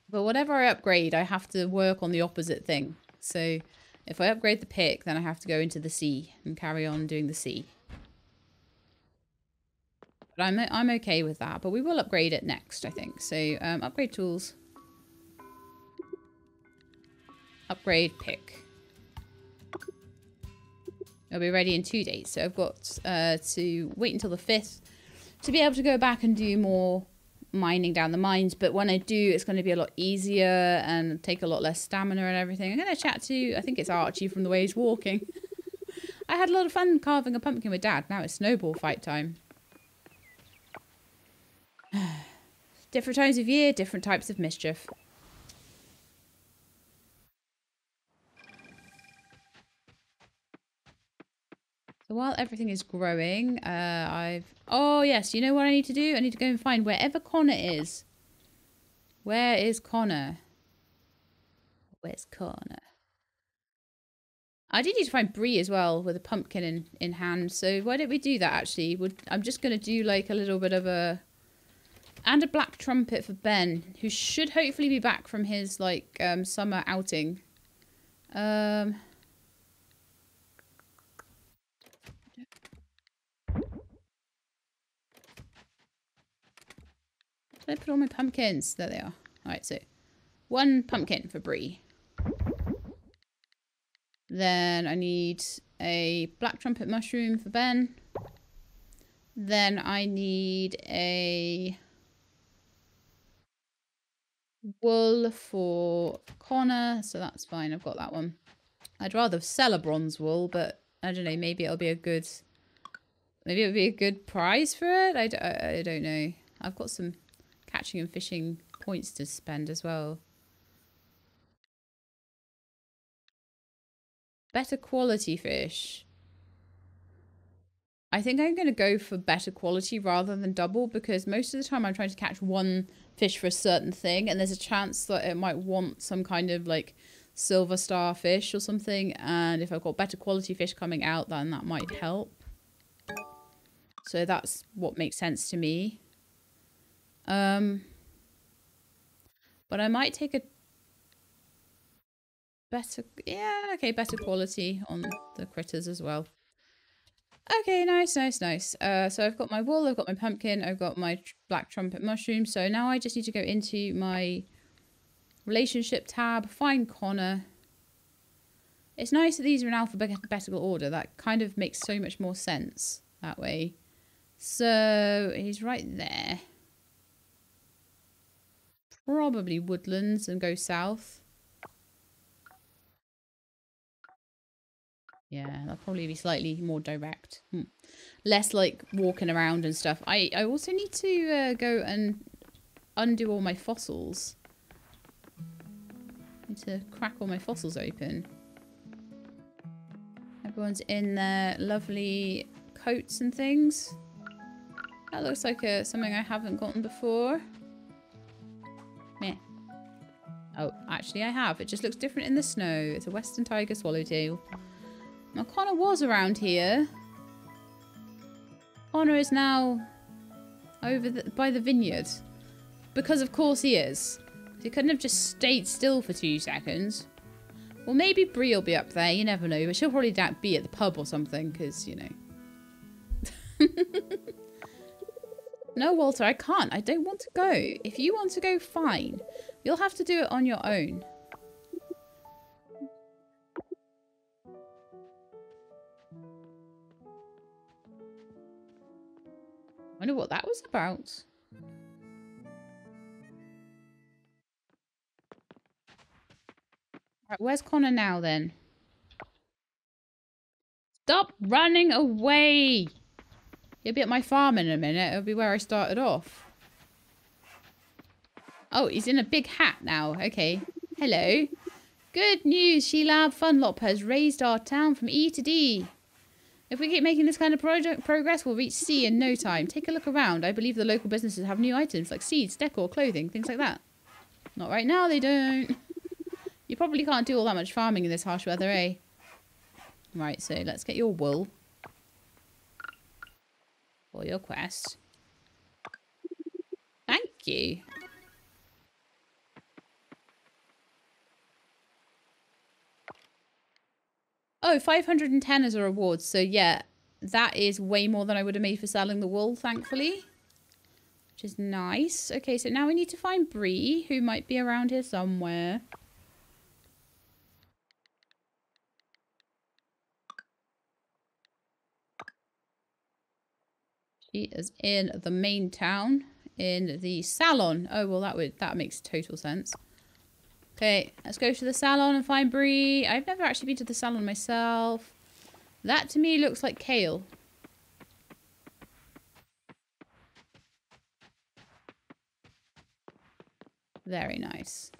But whatever I upgrade, I have to work on the opposite thing. So if I upgrade the pick, then I have to go into the sea and carry on doing the sea. But I'm, I'm okay with that. But we will upgrade it next, I think. So um, upgrade tools. Upgrade pick. It'll be ready in two days. So I've got uh, to wait until the 5th to be able to go back and do more mining down the mines. But when I do, it's going to be a lot easier and take a lot less stamina and everything. I'm going to chat to, I think it's Archie from the way he's walking. I had a lot of fun carving a pumpkin with Dad. Now it's snowball fight time. different times of year, different types of mischief. So while everything is growing, uh, I've... Oh, yes. You know what I need to do? I need to go and find wherever Connor is. Where is Connor? Where's Connor? I did need to find Bree as well with a pumpkin in, in hand. So why don't we do that, actually? Would I'm just going to do, like, a little bit of a... And a black trumpet for Ben, who should hopefully be back from his, like, um, summer outing. Um... Did I put all my pumpkins? There they are. Alright, so one pumpkin for Bree. Then I need a black trumpet mushroom for Ben. Then I need a wool for Connor. So that's fine. I've got that one. I'd rather sell a bronze wool, but I don't know. Maybe it'll be a good... Maybe it'll be a good prize for it. I, I, I don't know. I've got some catching and fishing points to spend as well. Better quality fish. I think I'm going to go for better quality rather than double because most of the time I'm trying to catch one fish for a certain thing and there's a chance that it might want some kind of like silver star fish or something and if I've got better quality fish coming out then that might help. So that's what makes sense to me. Um, but I might take a better, yeah, okay, better quality on the critters as well. Okay, nice, nice, nice. Uh, so I've got my wool, I've got my pumpkin, I've got my tr black trumpet mushroom. So now I just need to go into my relationship tab, find Connor. It's nice that these are in alphabetical order. That kind of makes so much more sense that way. So he's right there. Probably woodlands and go south. Yeah, that'll probably be slightly more direct. Hmm. Less like walking around and stuff. I, I also need to uh, go and undo all my fossils. Need to crack all my fossils open. Everyone's in their lovely coats and things. That looks like a, uh, something I haven't gotten before. Oh, actually I have. It just looks different in the snow. It's a western tiger swallowtail. Now Connor was around here. Connor is now over the, by the vineyard. Because of course he is. He couldn't have just stayed still for two seconds. Well, maybe Bree will be up there. You never know. But she'll probably be at the pub or something. Because, you know. no, Walter, I can't. I don't want to go. If you want to go, fine. You'll have to do it on your own. wonder what that was about. Right, where's Connor now then? Stop running away! You'll be at my farm in a minute. It'll be where I started off. Oh, he's in a big hat now. Okay. Hello. Good news. Shelab Funlop has raised our town from E to D. If we keep making this kind of project progress, we'll reach C in no time. Take a look around. I believe the local businesses have new items like seeds, decor, clothing, things like that. Not right now, they don't. You probably can't do all that much farming in this harsh weather, eh? Right, so let's get your wool. For your quest. Thank you. Oh, 510 as a reward. So yeah, that is way more than I would have made for selling the wool, thankfully. Which is nice. Okay, so now we need to find Bree, who might be around here somewhere. She is in the main town, in the salon. Oh, well, that would that makes total sense. Okay, let's go to the salon and find Bree. I've never actually been to the salon myself. That to me looks like kale. Very nice.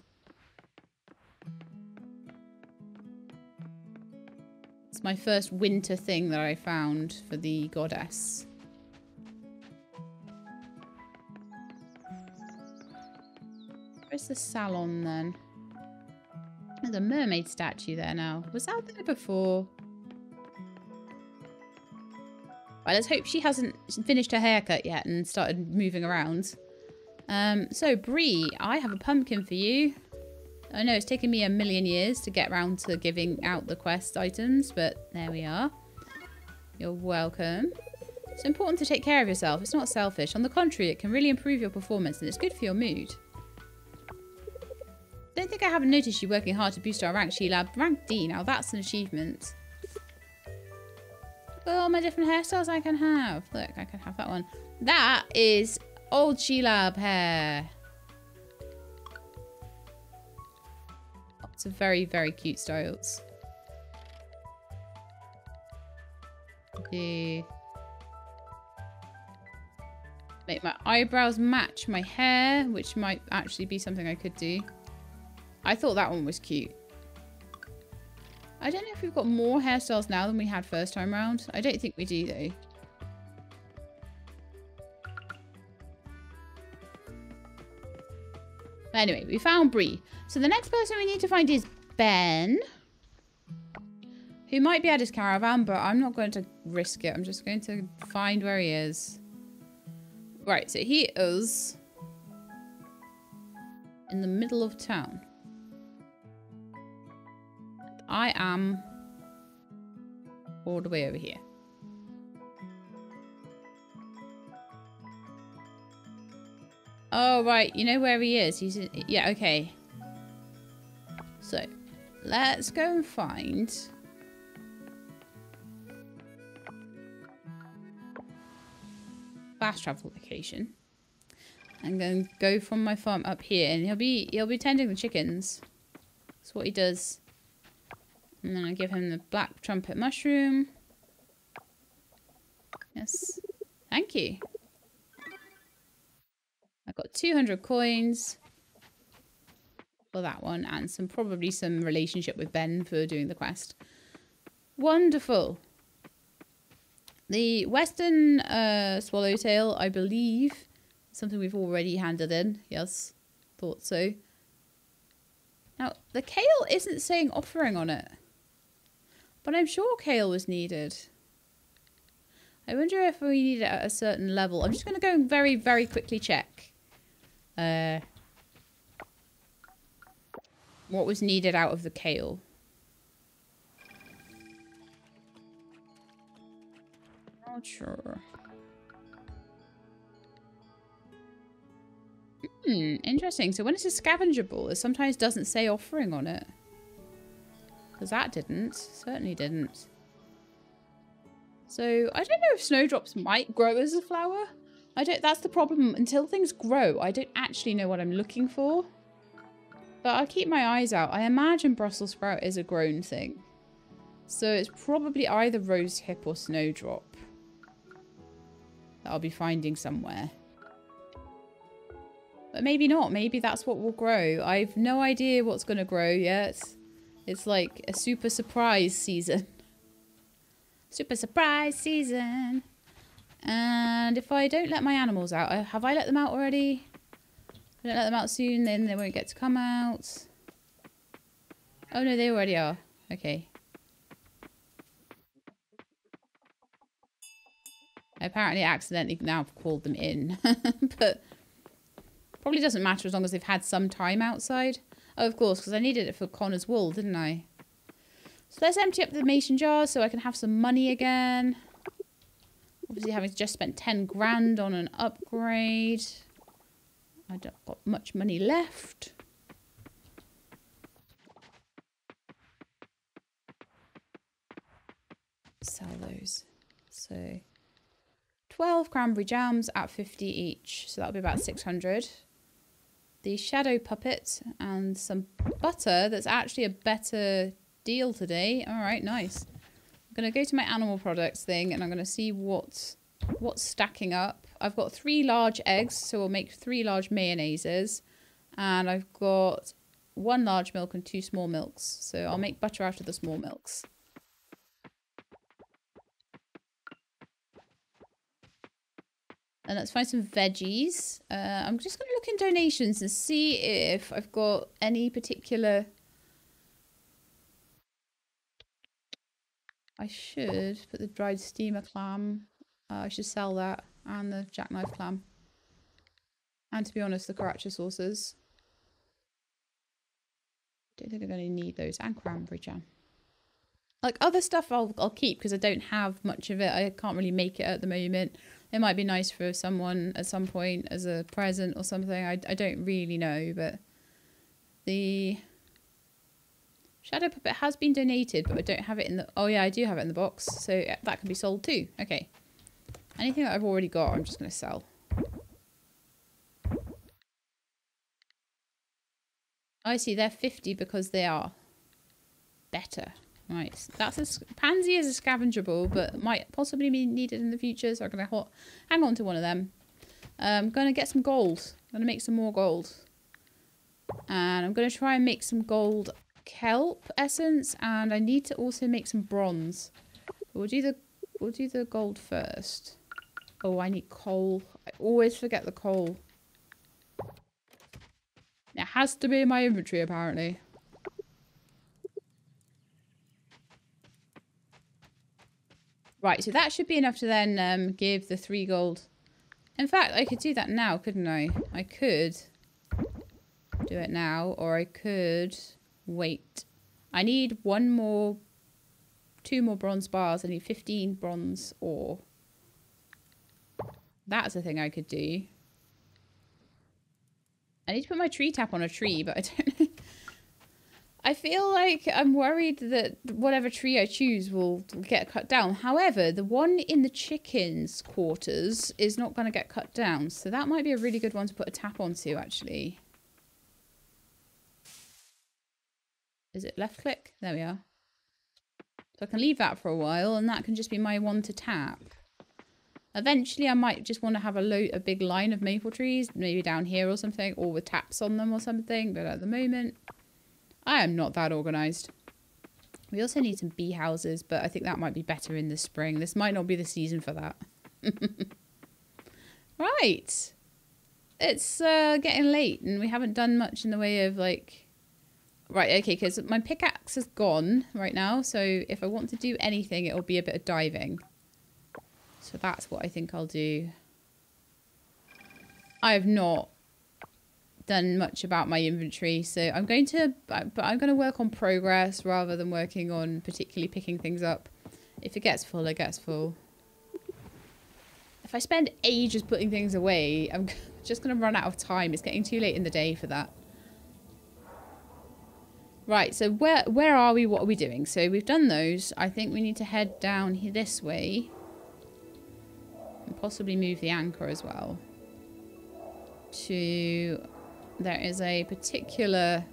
It's my first winter thing that I found for the goddess. Where's the salon then? There's a mermaid statue there now. Was that there before? Right, let's hope she hasn't finished her haircut yet and started moving around. Um, so, Bree, I have a pumpkin for you. I know it's taken me a million years to get around to giving out the quest items, but there we are. You're welcome. It's important to take care of yourself. It's not selfish. On the contrary, it can really improve your performance and it's good for your mood. I haven't noticed you working hard to boost our rank, Sheila. Rank D, now that's an achievement. Look all my different hairstyles I can have. Look, I can have that one. That is old Shelab hair. Lots of very, very cute styles. Make my eyebrows match my hair, which might actually be something I could do. I thought that one was cute. I don't know if we've got more hairstyles now than we had first time round. I don't think we do though. Anyway, we found Bree. So the next person we need to find is Ben. Who might be at his caravan, but I'm not going to risk it. I'm just going to find where he is. Right, so he is in the middle of town. I am all the way over here. Oh, right. You know where he is. He's... In, yeah, okay. So, let's go and find... Fast travel location. I'm to go from my farm up here. And he'll be he'll be tending the chickens. That's what he does. And then I give him the black trumpet mushroom. Yes. Thank you. I got 200 coins for that one and some probably some relationship with Ben for doing the quest. Wonderful. The Western uh, Swallowtail, I believe, something we've already handed in. Yes, thought so. Now, the kale isn't saying offering on it. But I'm sure kale was needed. I wonder if we need it at a certain level. I'm just going to go and very, very quickly check. Uh, what was needed out of the kale. Not sure. Hmm, interesting. So when it's a scavengeable, it sometimes doesn't say offering on it. Because that didn't. Certainly didn't. So, I don't know if snowdrops might grow as a flower. I don't, that's the problem. Until things grow, I don't actually know what I'm looking for. But I'll keep my eyes out. I imagine Brussels sprout is a grown thing. So it's probably either rose hip or snowdrop. That I'll be finding somewhere. But maybe not. Maybe that's what will grow. I've no idea what's going to grow yet. It's like a super surprise season. Super surprise season. And if I don't let my animals out, uh, have I let them out already? I don't let them out soon, then they won't get to come out. Oh no, they already are. Okay. I apparently accidentally now called them in. but probably doesn't matter as long as they've had some time outside. Oh, of course, because I needed it for Connor's wool, didn't I? So let's empty up the mason jar so I can have some money again. Obviously having just spent 10 grand on an upgrade. I don't got much money left. Sell those. So 12 cranberry jams at 50 each. So that'll be about 600. The shadow puppet and some butter that's actually a better deal today. All right, nice. I'm going to go to my animal products thing and I'm going to see what what's stacking up. I've got three large eggs, so we'll make three large mayonnaises. And I've got one large milk and two small milks. So I'll make butter out of the small milks. And let's find some veggies. Uh, I'm just going to look in donations and see if I've got any particular I should put the dried steamer clam. Uh, I should sell that and the jackknife clam. And to be honest, the Karacha sauces. I don't think I'm going to need those. And cranberry jam. Like other stuff I'll, I'll keep because I don't have much of it. I can't really make it at the moment. It might be nice for someone at some point as a present or something. I, I don't really know, but the Shadow Puppet has been donated, but I don't have it in the... Oh, yeah, I do have it in the box. So that can be sold too. Okay. Anything that I've already got, I'm just going to sell. I see. They're 50 because they are better. Right. That's a... Pansy is a scavengeable, but might possibly be needed in the future. So I'm to hang on to one of them. Um, I'm going to get some gold. I'm to make some more gold. And I'm to try and make some gold kelp essence and I need to also make some bronze. We'll do the we'll do the gold first. Oh, I need coal. I always forget the coal. It has to be in my inventory apparently. Right, so that should be enough to then um, give the three gold. In fact, I could do that now, couldn't I? I could do it now, or I could wait. I need one more, two more bronze bars. I need 15 bronze ore. That's a thing I could do. I need to put my tree tap on a tree, but I don't know. I feel like I'm worried that whatever tree I choose will get cut down. However, the one in the chickens' quarters is not going to get cut down. So that might be a really good one to put a tap onto, actually. Is it left click? There we are. So I can leave that for a while and that can just be my one to tap. Eventually I might just want to have a, a big line of maple trees, maybe down here or something, or with taps on them or something. But at the moment, I am not that organised. We also need some bee houses, but I think that might be better in the spring. This might not be the season for that. right. It's uh, getting late and we haven't done much in the way of like... Right, okay, because my pickaxe is gone right now. So if I want to do anything, it'll be a bit of diving. So that's what I think I'll do. I have not done much about my inventory. So I'm going to, but I'm going to work on progress rather than working on particularly picking things up. If it gets full, it gets full. If I spend ages putting things away, I'm just going to run out of time. It's getting too late in the day for that. Right, so where where are we? What are we doing? So we've done those. I think we need to head down here this way. And possibly move the anchor as well. To there is a particular...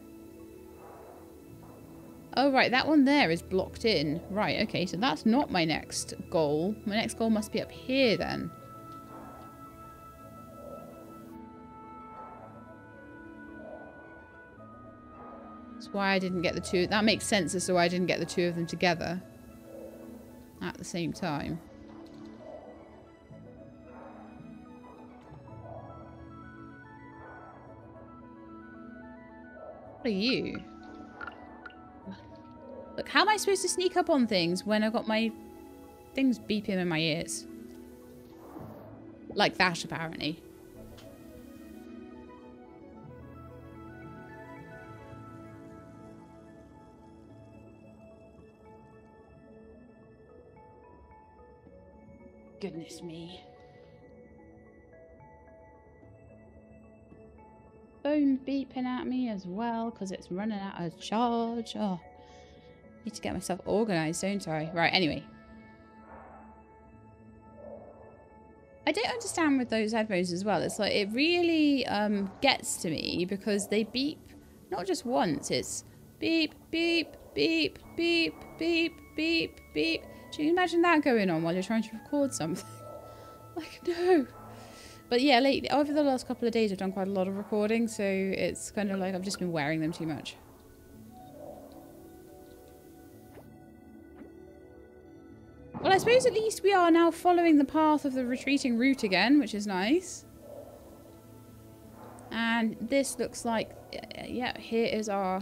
Oh, right, that one there is blocked in. Right, okay, so that's not my next goal. My next goal must be up here then. That's why I didn't get the two... That makes sense as to why I didn't get the two of them together at the same time. What are you? Look, how am I supposed to sneak up on things when I've got my things beeping in my ears? Like that, apparently. Goodness me. Phone beeping at me as well because it's running out of charge. Oh, need to get myself organised, don't I? Right, anyway. I don't understand with those headphones as well. It's like, it really um, gets to me because they beep not just once. It's beep, beep, beep, beep, beep, beep, beep. Do you imagine that going on while you're trying to record something? like, no. But yeah, lately, over the last couple of days, I've done quite a lot of recording, so it's kind of like I've just been wearing them too much. Well, I suppose at least we are now following the path of the retreating route again, which is nice. And this looks like, yeah, here is our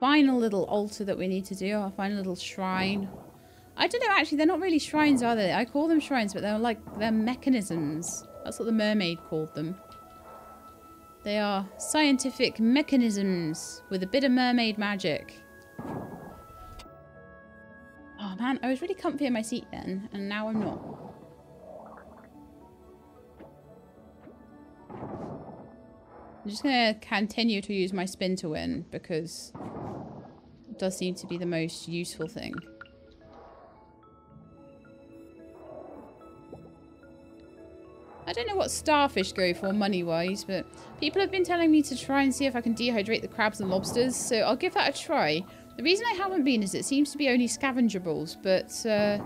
final little altar that we need to do, our final little shrine. I don't know, actually, they're not really shrines, are they? I call them shrines, but they're like, they're mechanisms. That's what the mermaid called them. They are scientific mechanisms with a bit of mermaid magic. Oh man, I was really comfy in my seat then, and now I'm not. I'm just going to continue to use my spin to win because it does seem to be the most useful thing. I don't know what starfish go for money-wise, but people have been telling me to try and see if I can dehydrate the crabs and lobsters, so I'll give that a try. The reason I haven't been is it seems to be only scavengeables, but uh,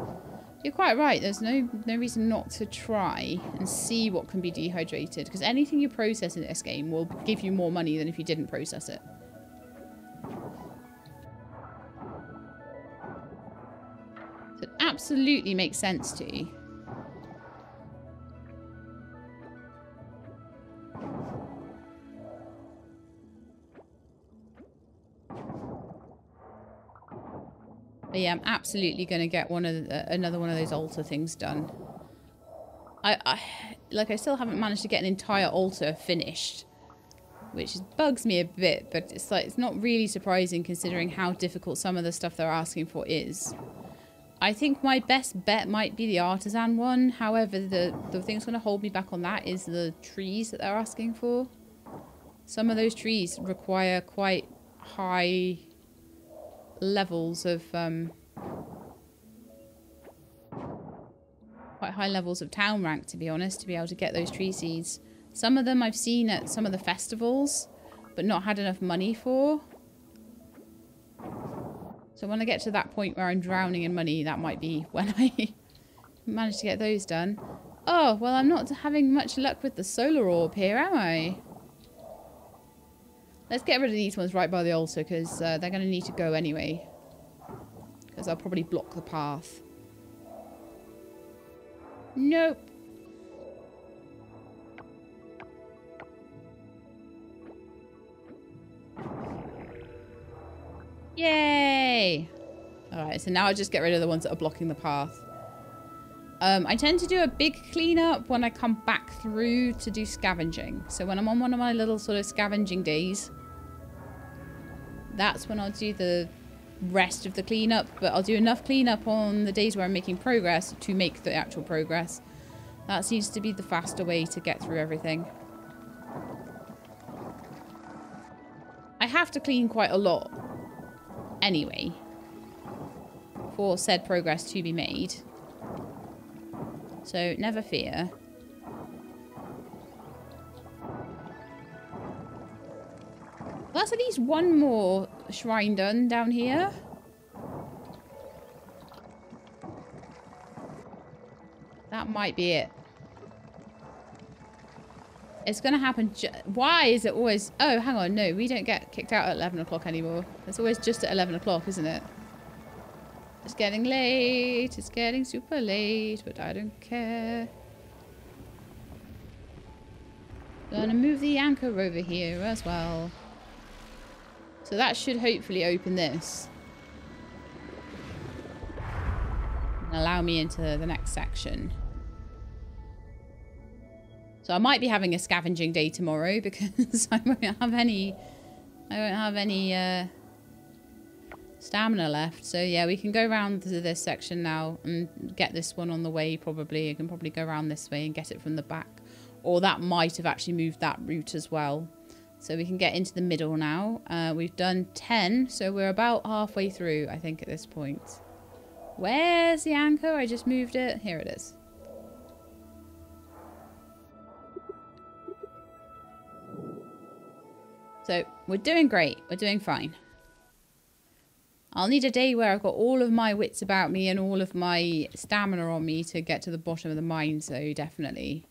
you're quite right. There's no no reason not to try and see what can be dehydrated, because anything you process in this game will give you more money than if you didn't process it. It absolutely makes sense to you. Yeah, I'm absolutely going to get one of the, another one of those altar things done. I, I like I still haven't managed to get an entire altar finished. Which bugs me a bit, but it's like it's not really surprising considering how difficult some of the stuff they're asking for is. I think my best bet might be the artisan one. However, the, the thing that's going to hold me back on that is the trees that they're asking for. Some of those trees require quite high levels of um, quite high levels of town rank to be honest to be able to get those tree seeds. Some of them I've seen at some of the festivals but not had enough money for. So when I get to that point where I'm drowning in money that might be when I manage to get those done. Oh well I'm not having much luck with the solar orb here am I Let's get rid of these ones right by the altar because uh, they're going to need to go anyway. Because I'll probably block the path. Nope. Yay! Alright, so now I just get rid of the ones that are blocking the path. Um, I tend to do a big cleanup when I come back through to do scavenging. So when I'm on one of my little sort of scavenging days, that's when I'll do the rest of the cleanup. But I'll do enough cleanup on the days where I'm making progress to make the actual progress. That seems to be the faster way to get through everything. I have to clean quite a lot anyway for said progress to be made. So never fear. That's at least one more shrine done down here. That might be it. It's going to happen. Why is it always... Oh, hang on. No, we don't get kicked out at 11 o'clock anymore. It's always just at 11 o'clock, isn't it? It's getting late. It's getting super late, but I don't care. Gonna move the anchor over here as well. So that should hopefully open this. And allow me into the next section. So I might be having a scavenging day tomorrow because I won't have any I won't have any uh, stamina left. So yeah, we can go around to this section now and get this one on the way probably. You can probably go around this way and get it from the back. Or that might have actually moved that route as well. So we can get into the middle now. Uh, we've done 10, so we're about halfway through, I think, at this point. Where's the anchor? I just moved it. Here it is. So we're doing great. We're doing fine. I'll need a day where I've got all of my wits about me and all of my stamina on me to get to the bottom of the mine, so definitely.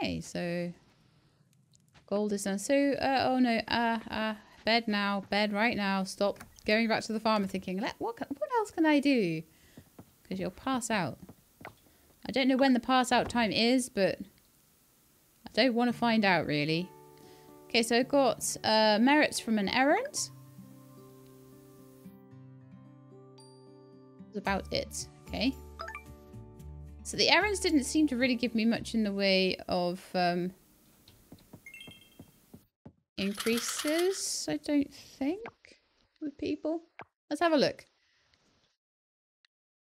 Okay, so gold is done. So, uh, oh no, uh, uh, bed now, bed right now. Stop going back to the farm and thinking, what, what else can I do? Because you'll pass out. I don't know when the pass out time is, but I don't want to find out really. Okay, so I've got uh, merits from an errand. That's about it. Okay. So the errands didn't seem to really give me much in the way of um, increases, I don't think, with people. Let's have a look.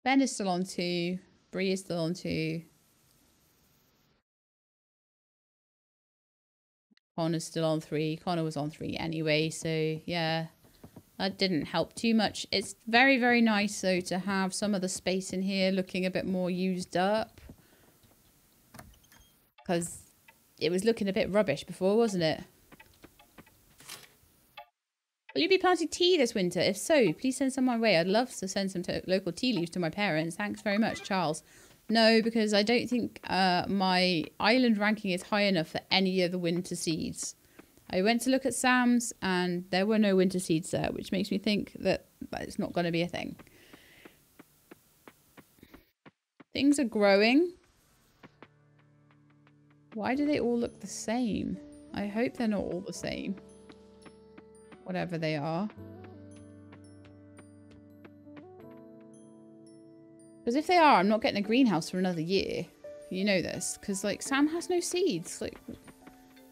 Ben is still on two. Bree is still on two. Connor's still on three. Connor was on three anyway, so yeah. That didn't help too much. It's very, very nice, though, to have some of the space in here looking a bit more used up. Because it was looking a bit rubbish before, wasn't it? Will you be planting tea this winter? If so, please send some my way. I'd love to send some local tea leaves to my parents. Thanks very much, Charles. No, because I don't think uh, my island ranking is high enough for any of the winter seeds. I went to look at Sam's and there were no winter seeds there, which makes me think that it's not going to be a thing. Things are growing. Why do they all look the same? I hope they're not all the same. Whatever they are. Because if they are, I'm not getting a greenhouse for another year. You know this. Because, like, Sam has no seeds. Like,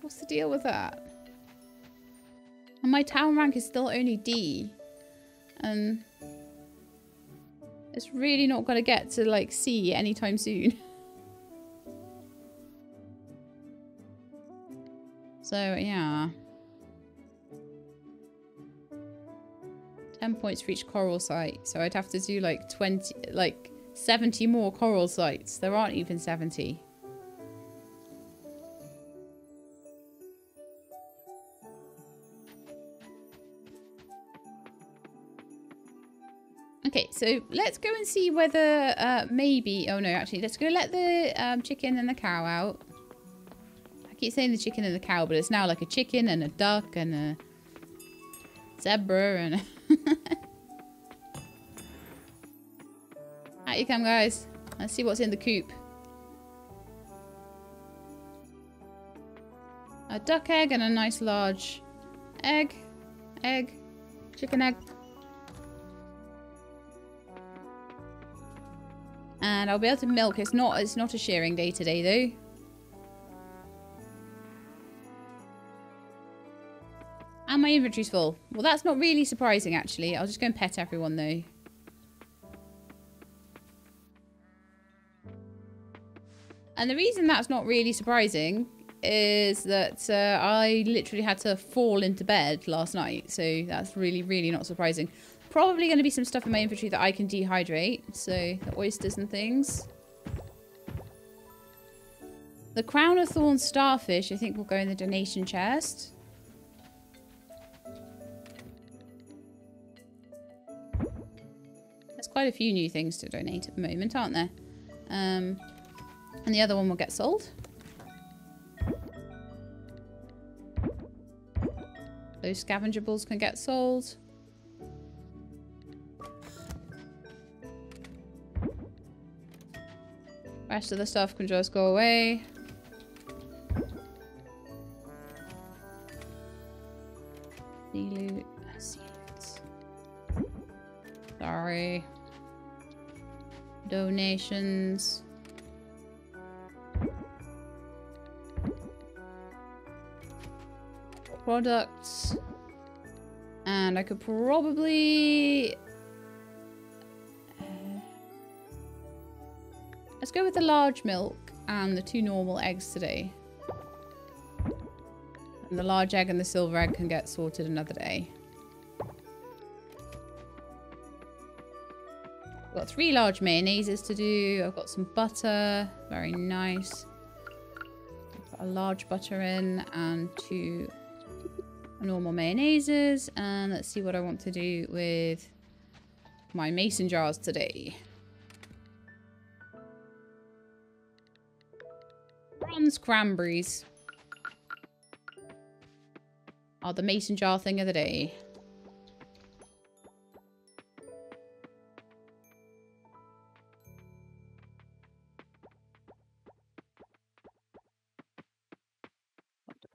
what's the deal with that? And my town rank is still only D. And it's really not going to get to, like, C anytime soon. so, yeah. 10 points for each coral site. So I'd have to do, like, 20, like, 70 more coral sites. There aren't even 70. Okay, so let's go and see whether uh, maybe... Oh, no, actually, let's go let the um, chicken and the cow out. I keep saying the chicken and the cow, but it's now like a chicken and a duck and a zebra and... Out you come, guys. Let's see what's in the coop. A duck egg and a nice large egg. Egg. Chicken egg. And I'll be able to milk. It's not it's not a shearing day today though. Inventory's full. Well, that's not really surprising, actually. I'll just go and pet everyone, though. And the reason that's not really surprising is that uh, I literally had to fall into bed last night. So that's really, really not surprising. Probably going to be some stuff in my inventory that I can dehydrate. So the oysters and things. The crown of thorns starfish I think will go in the donation chest. Quite a few new things to donate at the moment, aren't there? Um, and the other one will get sold. Those scavengeables can get sold. Rest of the stuff can just go away. Loot, Sorry. Donations. products. And I could probably... Uh, let's go with the large milk and the two normal eggs today. And the large egg and the silver egg can get sorted another day. I've got three large mayonnaises to do. I've got some butter. Very nice. I've got a large butter in and two normal mayonnaises. And let's see what I want to do with my mason jars today. Bronze cranberries are the mason jar thing of the day.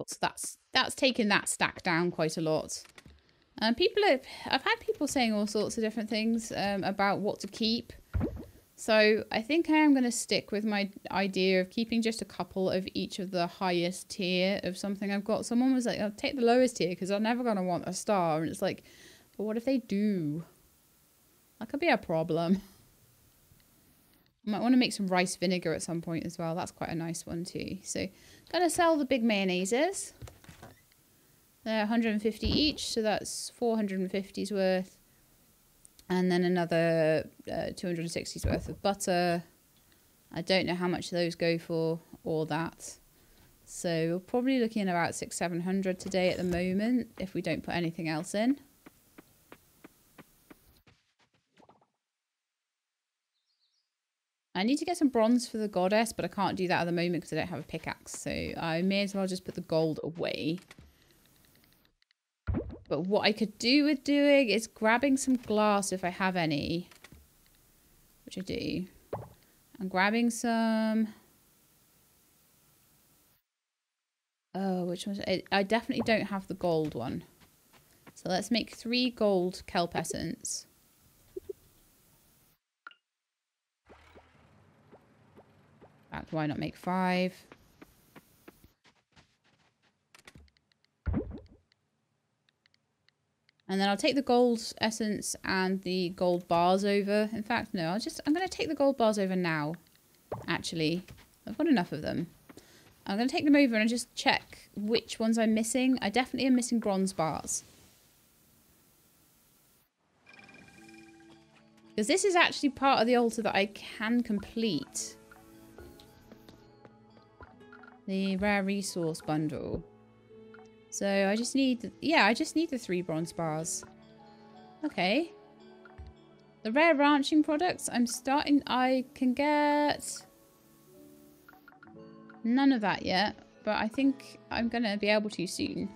So that's that's taken that stack down quite a lot. And um, people have, I've had people saying all sorts of different things um, about what to keep. So I think I am going to stick with my idea of keeping just a couple of each of the highest tier of something I've got. Someone was like, I'll take the lowest tier because I'm never going to want a star. And it's like, but what if they do? That could be a problem. Might want to make some rice vinegar at some point as well. That's quite a nice one too. So Gonna sell the big mayonnaises. They're 150 each, so that's 450's worth. And then another uh, 260's worth of butter. I don't know how much those go for or that. So we're probably looking at about six, seven hundred today at the moment if we don't put anything else in. I need to get some bronze for the goddess, but I can't do that at the moment because I don't have a pickaxe. So I may as well just put the gold away. But what I could do with doing is grabbing some glass if I have any. Which I do. I'm grabbing some... Oh, which one? I definitely don't have the gold one. So let's make three gold kelp essence. Why not make five? And then I'll take the gold essence and the gold bars over. In fact, no, I'll just, I'm going to take the gold bars over now, actually. I've got enough of them. I'm going to take them over and just check which ones I'm missing. I definitely am missing bronze bars. Because this is actually part of the altar that I can complete. The rare resource bundle. So I just need, yeah, I just need the three bronze bars. Okay. The rare ranching products, I'm starting, I can get none of that yet, but I think I'm going to be able to soon.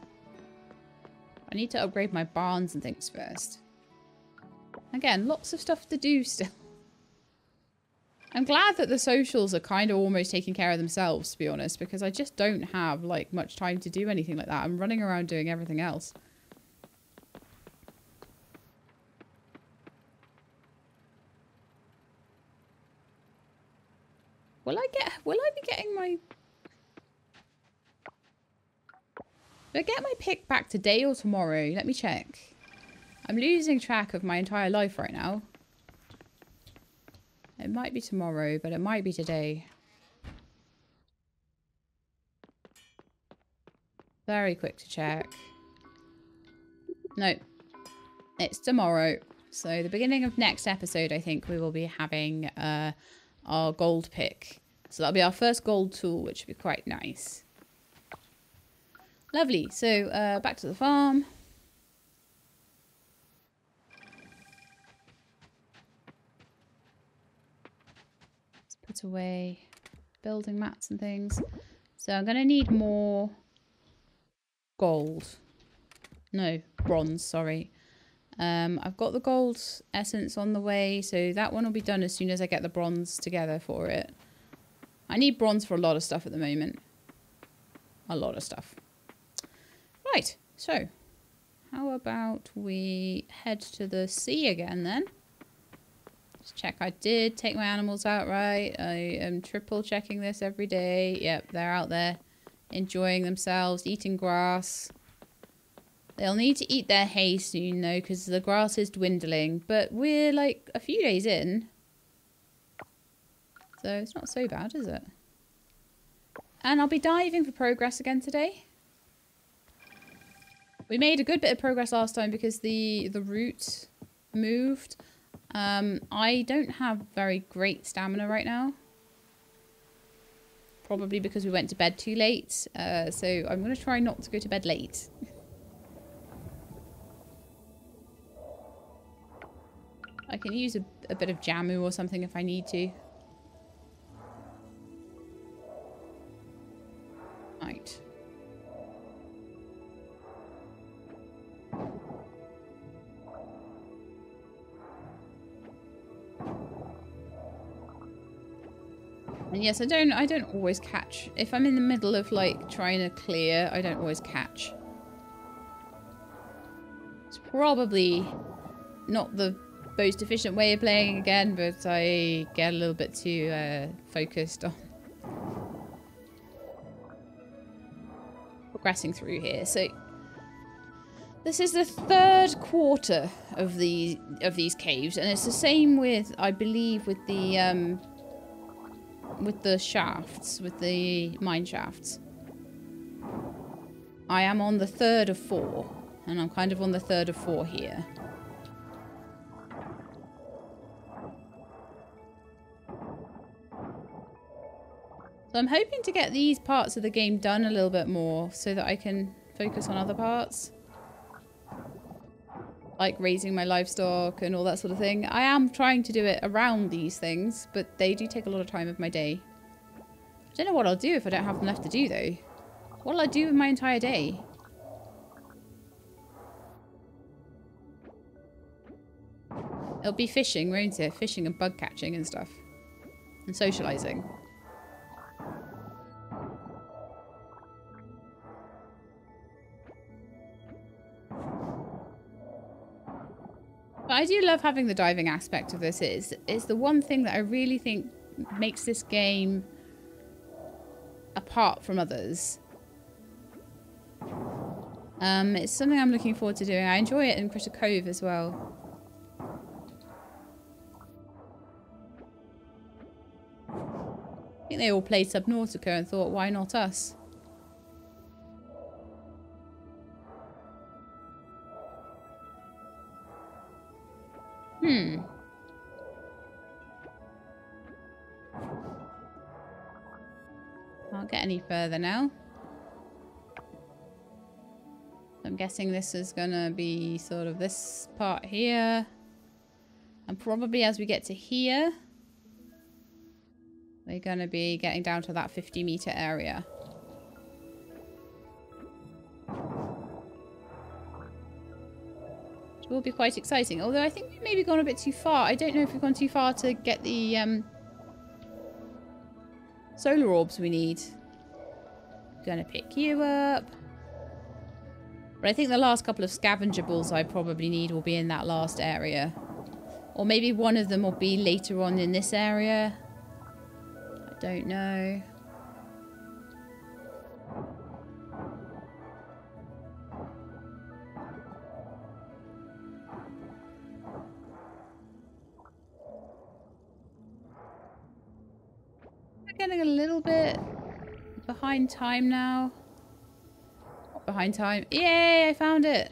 I need to upgrade my barns and things first. Again, lots of stuff to do still. I'm glad that the socials are kind of almost taking care of themselves, to be honest, because I just don't have, like, much time to do anything like that. I'm running around doing everything else. Will I get, will I be getting my... Will I get my pick back today or tomorrow? Let me check. I'm losing track of my entire life right now. It might be tomorrow, but it might be today. Very quick to check. No. It's tomorrow. So the beginning of next episode, I think we will be having uh, our gold pick. So that'll be our first gold tool, which will be quite nice. Lovely. So uh, back to the farm. Put away building mats and things. So I'm going to need more gold. No, bronze, sorry. Um, I've got the gold essence on the way, so that one will be done as soon as I get the bronze together for it. I need bronze for a lot of stuff at the moment. A lot of stuff. Right, so how about we head to the sea again then? Just check I did take my animals out right. I am triple checking this every day. Yep, they're out there enjoying themselves, eating grass. They'll need to eat their hay soon though because the grass is dwindling. But we're like a few days in. So it's not so bad, is it? And I'll be diving for progress again today. We made a good bit of progress last time because the, the route moved. Um, I don't have very great stamina right now. Probably because we went to bed too late. Uh, so I'm going to try not to go to bed late. I can use a, a bit of jamu or something if I need to. Right. And yes, I don't I don't always catch. If I'm in the middle of like trying to clear, I don't always catch. It's probably not the most efficient way of playing again, but I get a little bit too uh, focused on progressing through here. So this is the third quarter of the of these caves, and it's the same with I believe with the um, with the shafts, with the mine shafts. I am on the third of four, and I'm kind of on the third of four here. So I'm hoping to get these parts of the game done a little bit more so that I can focus on other parts like raising my livestock and all that sort of thing. I am trying to do it around these things, but they do take a lot of time of my day. I don't know what I'll do if I don't have them left to do, though. What'll I do with my entire day? It'll be fishing, won't it? Fishing and bug catching and stuff. And socialising. But I do love having the diving aspect of this. It's, it's the one thing that I really think makes this game apart from others. Um, it's something I'm looking forward to doing. I enjoy it in Critter Cove as well. I think they all played Subnautica and thought, why not us? Further now. I'm guessing this is going to be sort of this part here. And probably as we get to here, we're going to be getting down to that 50 meter area. Which will be quite exciting. Although I think we've maybe gone a bit too far. I don't know if we've gone too far to get the um, solar orbs we need. Gonna pick you up. But I think the last couple of scavenger balls I probably need will be in that last area. Or maybe one of them will be later on in this area. I don't know. Behind time now behind time. Yay, I found it.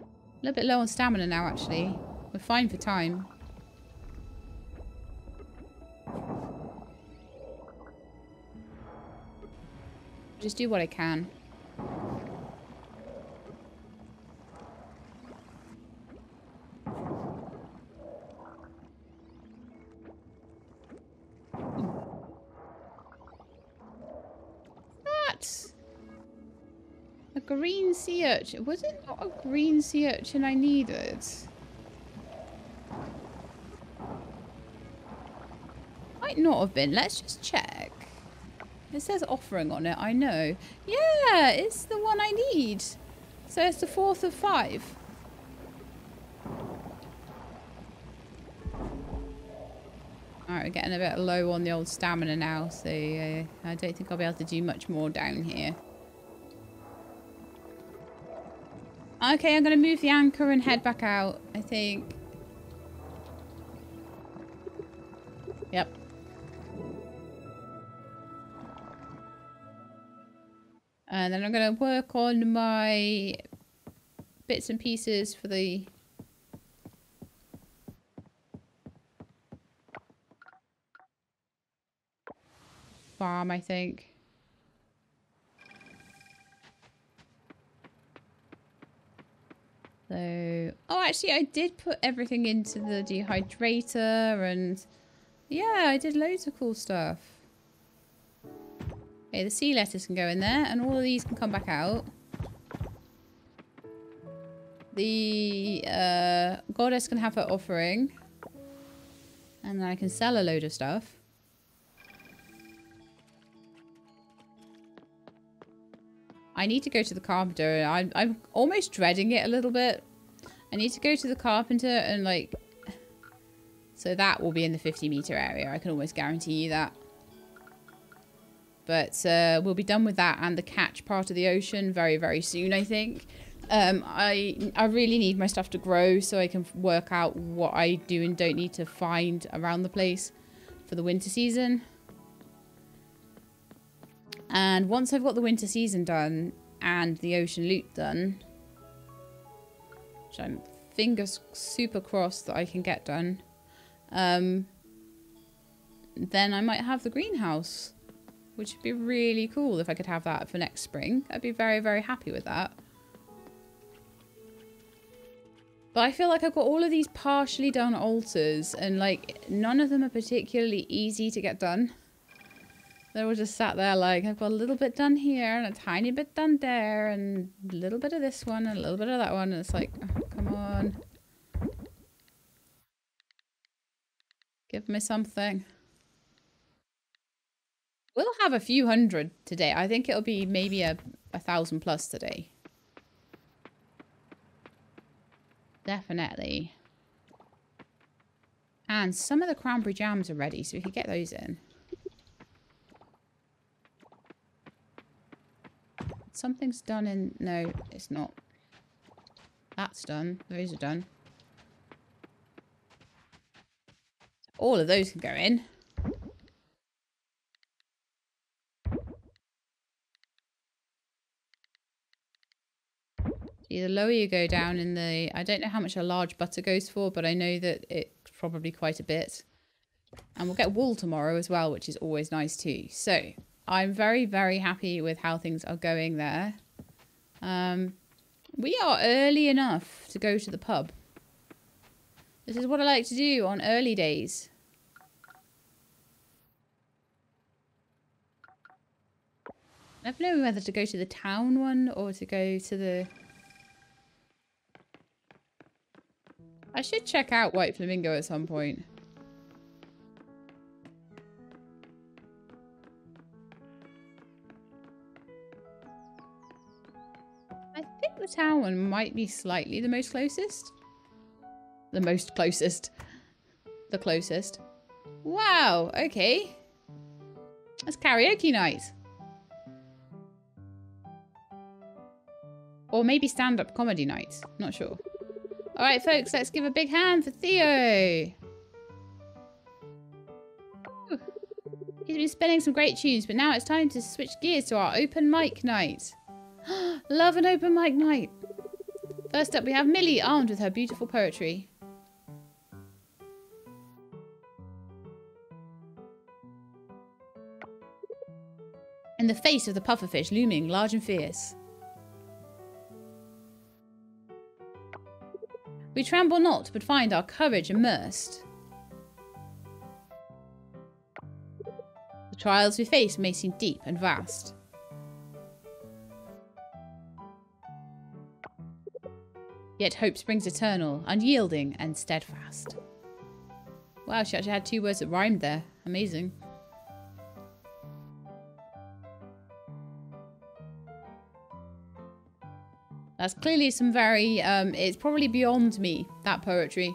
A little bit low on stamina now, actually. We're fine for time. Just do what I can. Green sea urchin. Was it not a green sea urchin I needed? Might not have been. Let's just check. It says offering on it, I know. Yeah, it's the one I need. So it's the fourth of five. Alright, we're getting a bit low on the old stamina now, so uh, I don't think I'll be able to do much more down here. Okay, I'm going to move the anchor and head back out, I think. Yep. And then I'm going to work on my bits and pieces for the farm, I think. So, oh, actually, I did put everything into the dehydrator and yeah, I did loads of cool stuff. Okay, the sea lettuce can go in there and all of these can come back out. The uh, goddess can have her offering. And then I can sell a load of stuff. I need to go to the carpenter. I'm, I'm almost dreading it a little bit. I need to go to the carpenter and like... So that will be in the 50 meter area. I can almost guarantee you that. But uh, we'll be done with that and the catch part of the ocean very, very soon, I think. Um, I, I really need my stuff to grow so I can work out what I do and don't need to find around the place for the winter season. And once I've got the winter season done and the ocean loop done, which I'm fingers super crossed that I can get done, um, then I might have the greenhouse, which would be really cool if I could have that for next spring. I'd be very, very happy with that. But I feel like I've got all of these partially done altars and like none of them are particularly easy to get done. They were just sat there like, I've got a little bit done here and a tiny bit done there and a little bit of this one and a little bit of that one. And it's like, oh, come on. Give me something. We'll have a few hundred today. I think it'll be maybe a, a thousand plus today. Definitely. And some of the cranberry jams are ready, so we could get those in. Something's done in... No, it's not. That's done. Those are done. All of those can go in. See, the lower you go down in the... I don't know how much a large butter goes for, but I know that it's probably quite a bit. And we'll get wool tomorrow as well, which is always nice too. So, I'm very, very happy with how things are going there. Um, we are early enough to go to the pub. This is what I like to do on early days. I don't know whether to go to the town one or to go to the I should check out White Flamingo at some point. Town one might be slightly the most closest. The most closest. The closest. Wow, okay. That's karaoke night. Or maybe stand-up comedy night. Not sure. All right, folks, let's give a big hand for Theo. He's been spinning some great tunes, but now it's time to switch gears to our open mic night. Love an open mic night. First up, we have Millie armed with her beautiful poetry. In the face of the pufferfish looming large and fierce. We tremble not, but find our courage immersed. The trials we face may seem deep and vast. Yet hope springs eternal, unyielding and steadfast. Wow, she actually had two words that rhymed there. Amazing. That's clearly some very, um, it's probably beyond me, that poetry.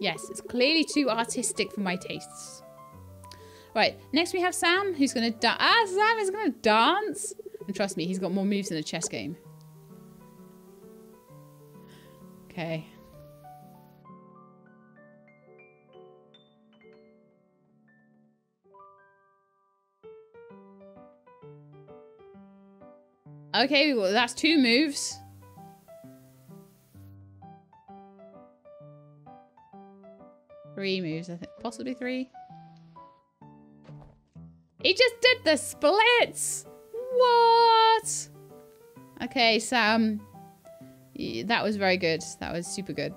Yes, it's clearly too artistic for my tastes. Right, next we have Sam, who's going to. Ah, Sam is going to dance. And trust me, he's got more moves than a chess game. Okay. Okay, well, that's two moves. Three moves, I think. Possibly three. He just did the splits! What? Okay, Sam. That was very good. That was super good.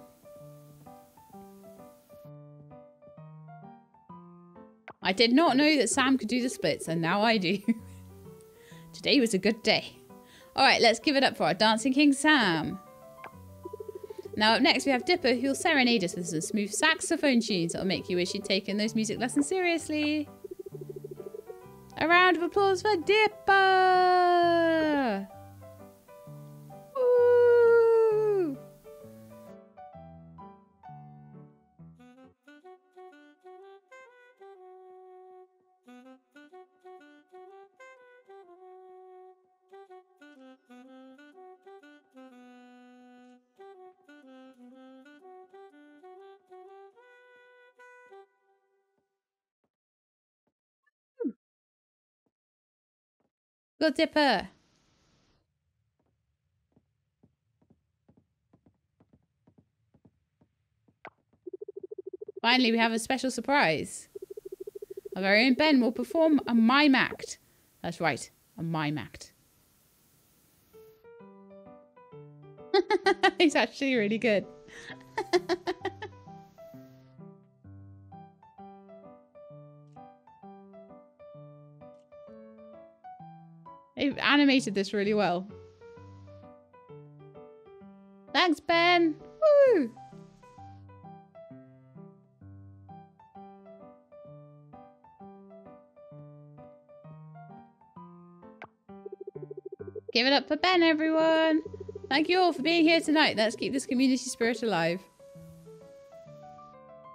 I did not know that Sam could do the splits, and now I do. Today was a good day. Alright, let's give it up for our Dancing King Sam. Now up next we have Dipper who'll serenade us with some smooth saxophone tunes that'll make you wish you'd taken those music lessons seriously. A round of applause for Dipper! Go Dipper. Finally, we have a special surprise. Our very own Ben will perform a mime act. That's right, a mime act. He's actually really good. Animated this really well. Thanks, Ben. Woo! Give it up for Ben, everyone. Thank you all for being here tonight. Let's keep this community spirit alive.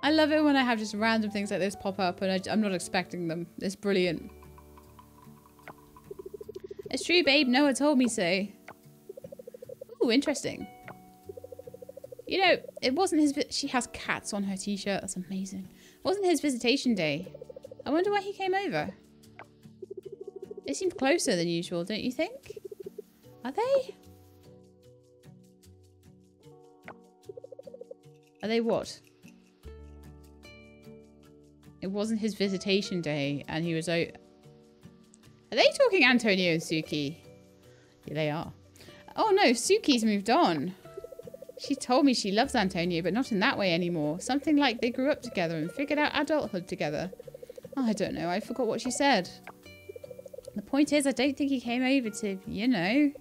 I love it when I have just random things like this pop up and I, I'm not expecting them. It's brilliant. True, babe. Noah told me so. Ooh, interesting. You know, it wasn't his... She has cats on her t-shirt. That's amazing. It wasn't his visitation day. I wonder why he came over. They seem closer than usual, don't you think? Are they? Are they what? It wasn't his visitation day and he was out... Are they talking Antonio and Suki? Yeah, they are. Oh no, Suki's moved on. She told me she loves Antonio, but not in that way anymore. Something like they grew up together and figured out adulthood together. Oh, I don't know. I forgot what she said. The point is, I don't think he came over to, you know.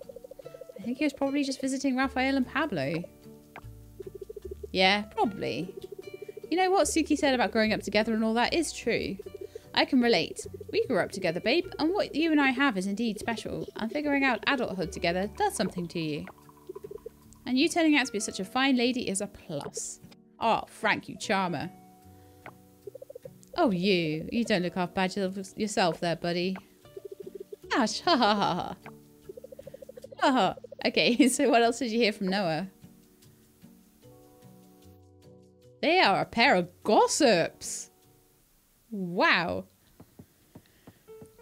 I think he was probably just visiting Raphael and Pablo. Yeah, probably. You know what Suki said about growing up together and all that is true. I can relate. We grew up together, babe, and what you and I have is indeed special, and figuring out adulthood together does something to you. And you turning out to be such a fine lady is a plus. Oh, Frank, you charmer. Oh, you. You don't look half bad yourself there, buddy. Ah, Gosh, ha ha ha ha. Ha ha. Okay, so what else did you hear from Noah? They are a pair of gossips. Wow.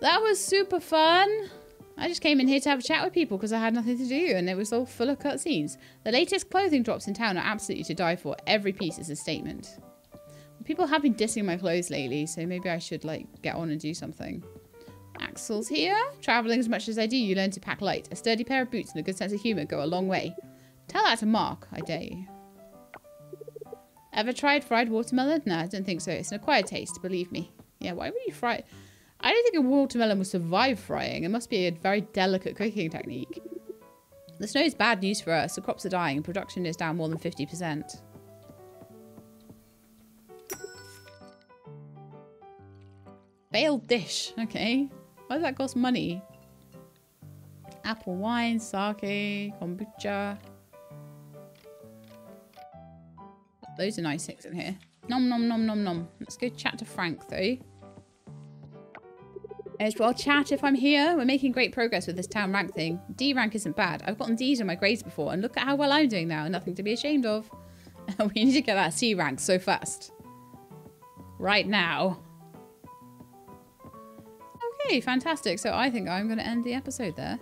That was super fun. I just came in here to have a chat with people because I had nothing to do and it was all full of cutscenes. The latest clothing drops in town are absolutely to die for. Every piece is a statement. People have been dissing my clothes lately, so maybe I should like get on and do something. Axel's here. Traveling as much as I do, you learn to pack light. A sturdy pair of boots and a good sense of humour go a long way. Tell that to Mark, I dare you. Ever tried fried watermelon? No, I don't think so. It's an acquired taste, believe me. Yeah, why would you fry... I don't think a watermelon will survive frying. It must be a very delicate cooking technique. The snow is bad news for us. The crops are dying and production is down more than 50%. Failed dish. Okay. Why does that cost money? Apple wine, sake, kombucha. Those are nice things in here. Nom nom nom nom nom. Let's go chat to Frank though. Well chat if I'm here. We're making great progress with this town rank thing. D rank isn't bad. I've gotten D's on my grades before and look at how well I'm doing now. Nothing to be ashamed of. we need to get that C rank so fast. Right now. Okay, fantastic. So I think I'm going to end the episode there.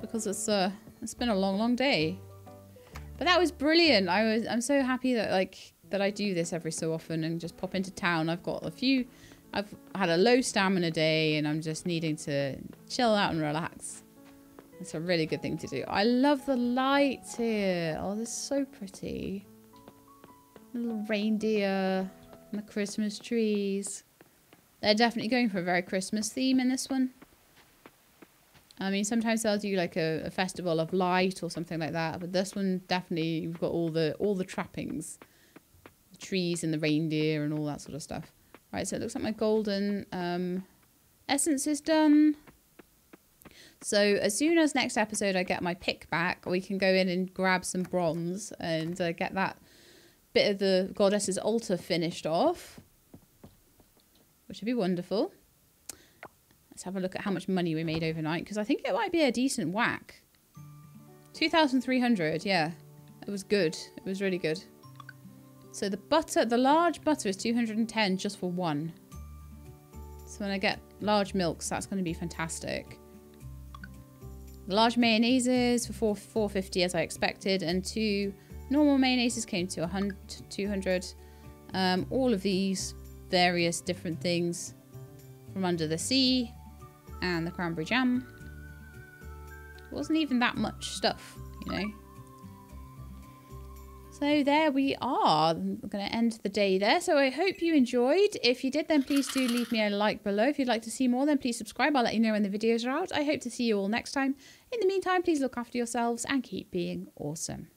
Because it's uh, it's been a long, long day. But that was brilliant. I was I'm so happy that like that I do this every so often and just pop into town. I've got a few I've had a low stamina day and I'm just needing to chill out and relax. It's a really good thing to do. I love the lights here. Oh, this is so pretty. Little reindeer and the Christmas trees. They're definitely going for a very Christmas theme in this one. I mean, sometimes they'll do like a, a, festival of light or something like that, but this one definitely you've got all the all the trappings, the trees and the reindeer and all that sort of stuff. Right, so it looks like my golden um, essence is done. So as soon as next episode I get my pick back, we can go in and grab some bronze and uh, get that bit of the goddess's altar finished off, which would be wonderful. Let's have a look at how much money we made overnight, because I think it might be a decent whack. 2,300, yeah. It was good. It was really good. So the butter, the large butter is 210 just for one. So when I get large milks, that's going to be fantastic. The large mayonnaises for 4, 450 as I expected, and two normal mayonnaises came to 100, 200. Um, all of these various different things from under the sea and the cranberry jam. It wasn't even that much stuff, you know. So there we are. I'm going to end the day there. So I hope you enjoyed. If you did, then please do leave me a like below. If you'd like to see more, then please subscribe. I'll let you know when the videos are out. I hope to see you all next time. In the meantime, please look after yourselves and keep being awesome.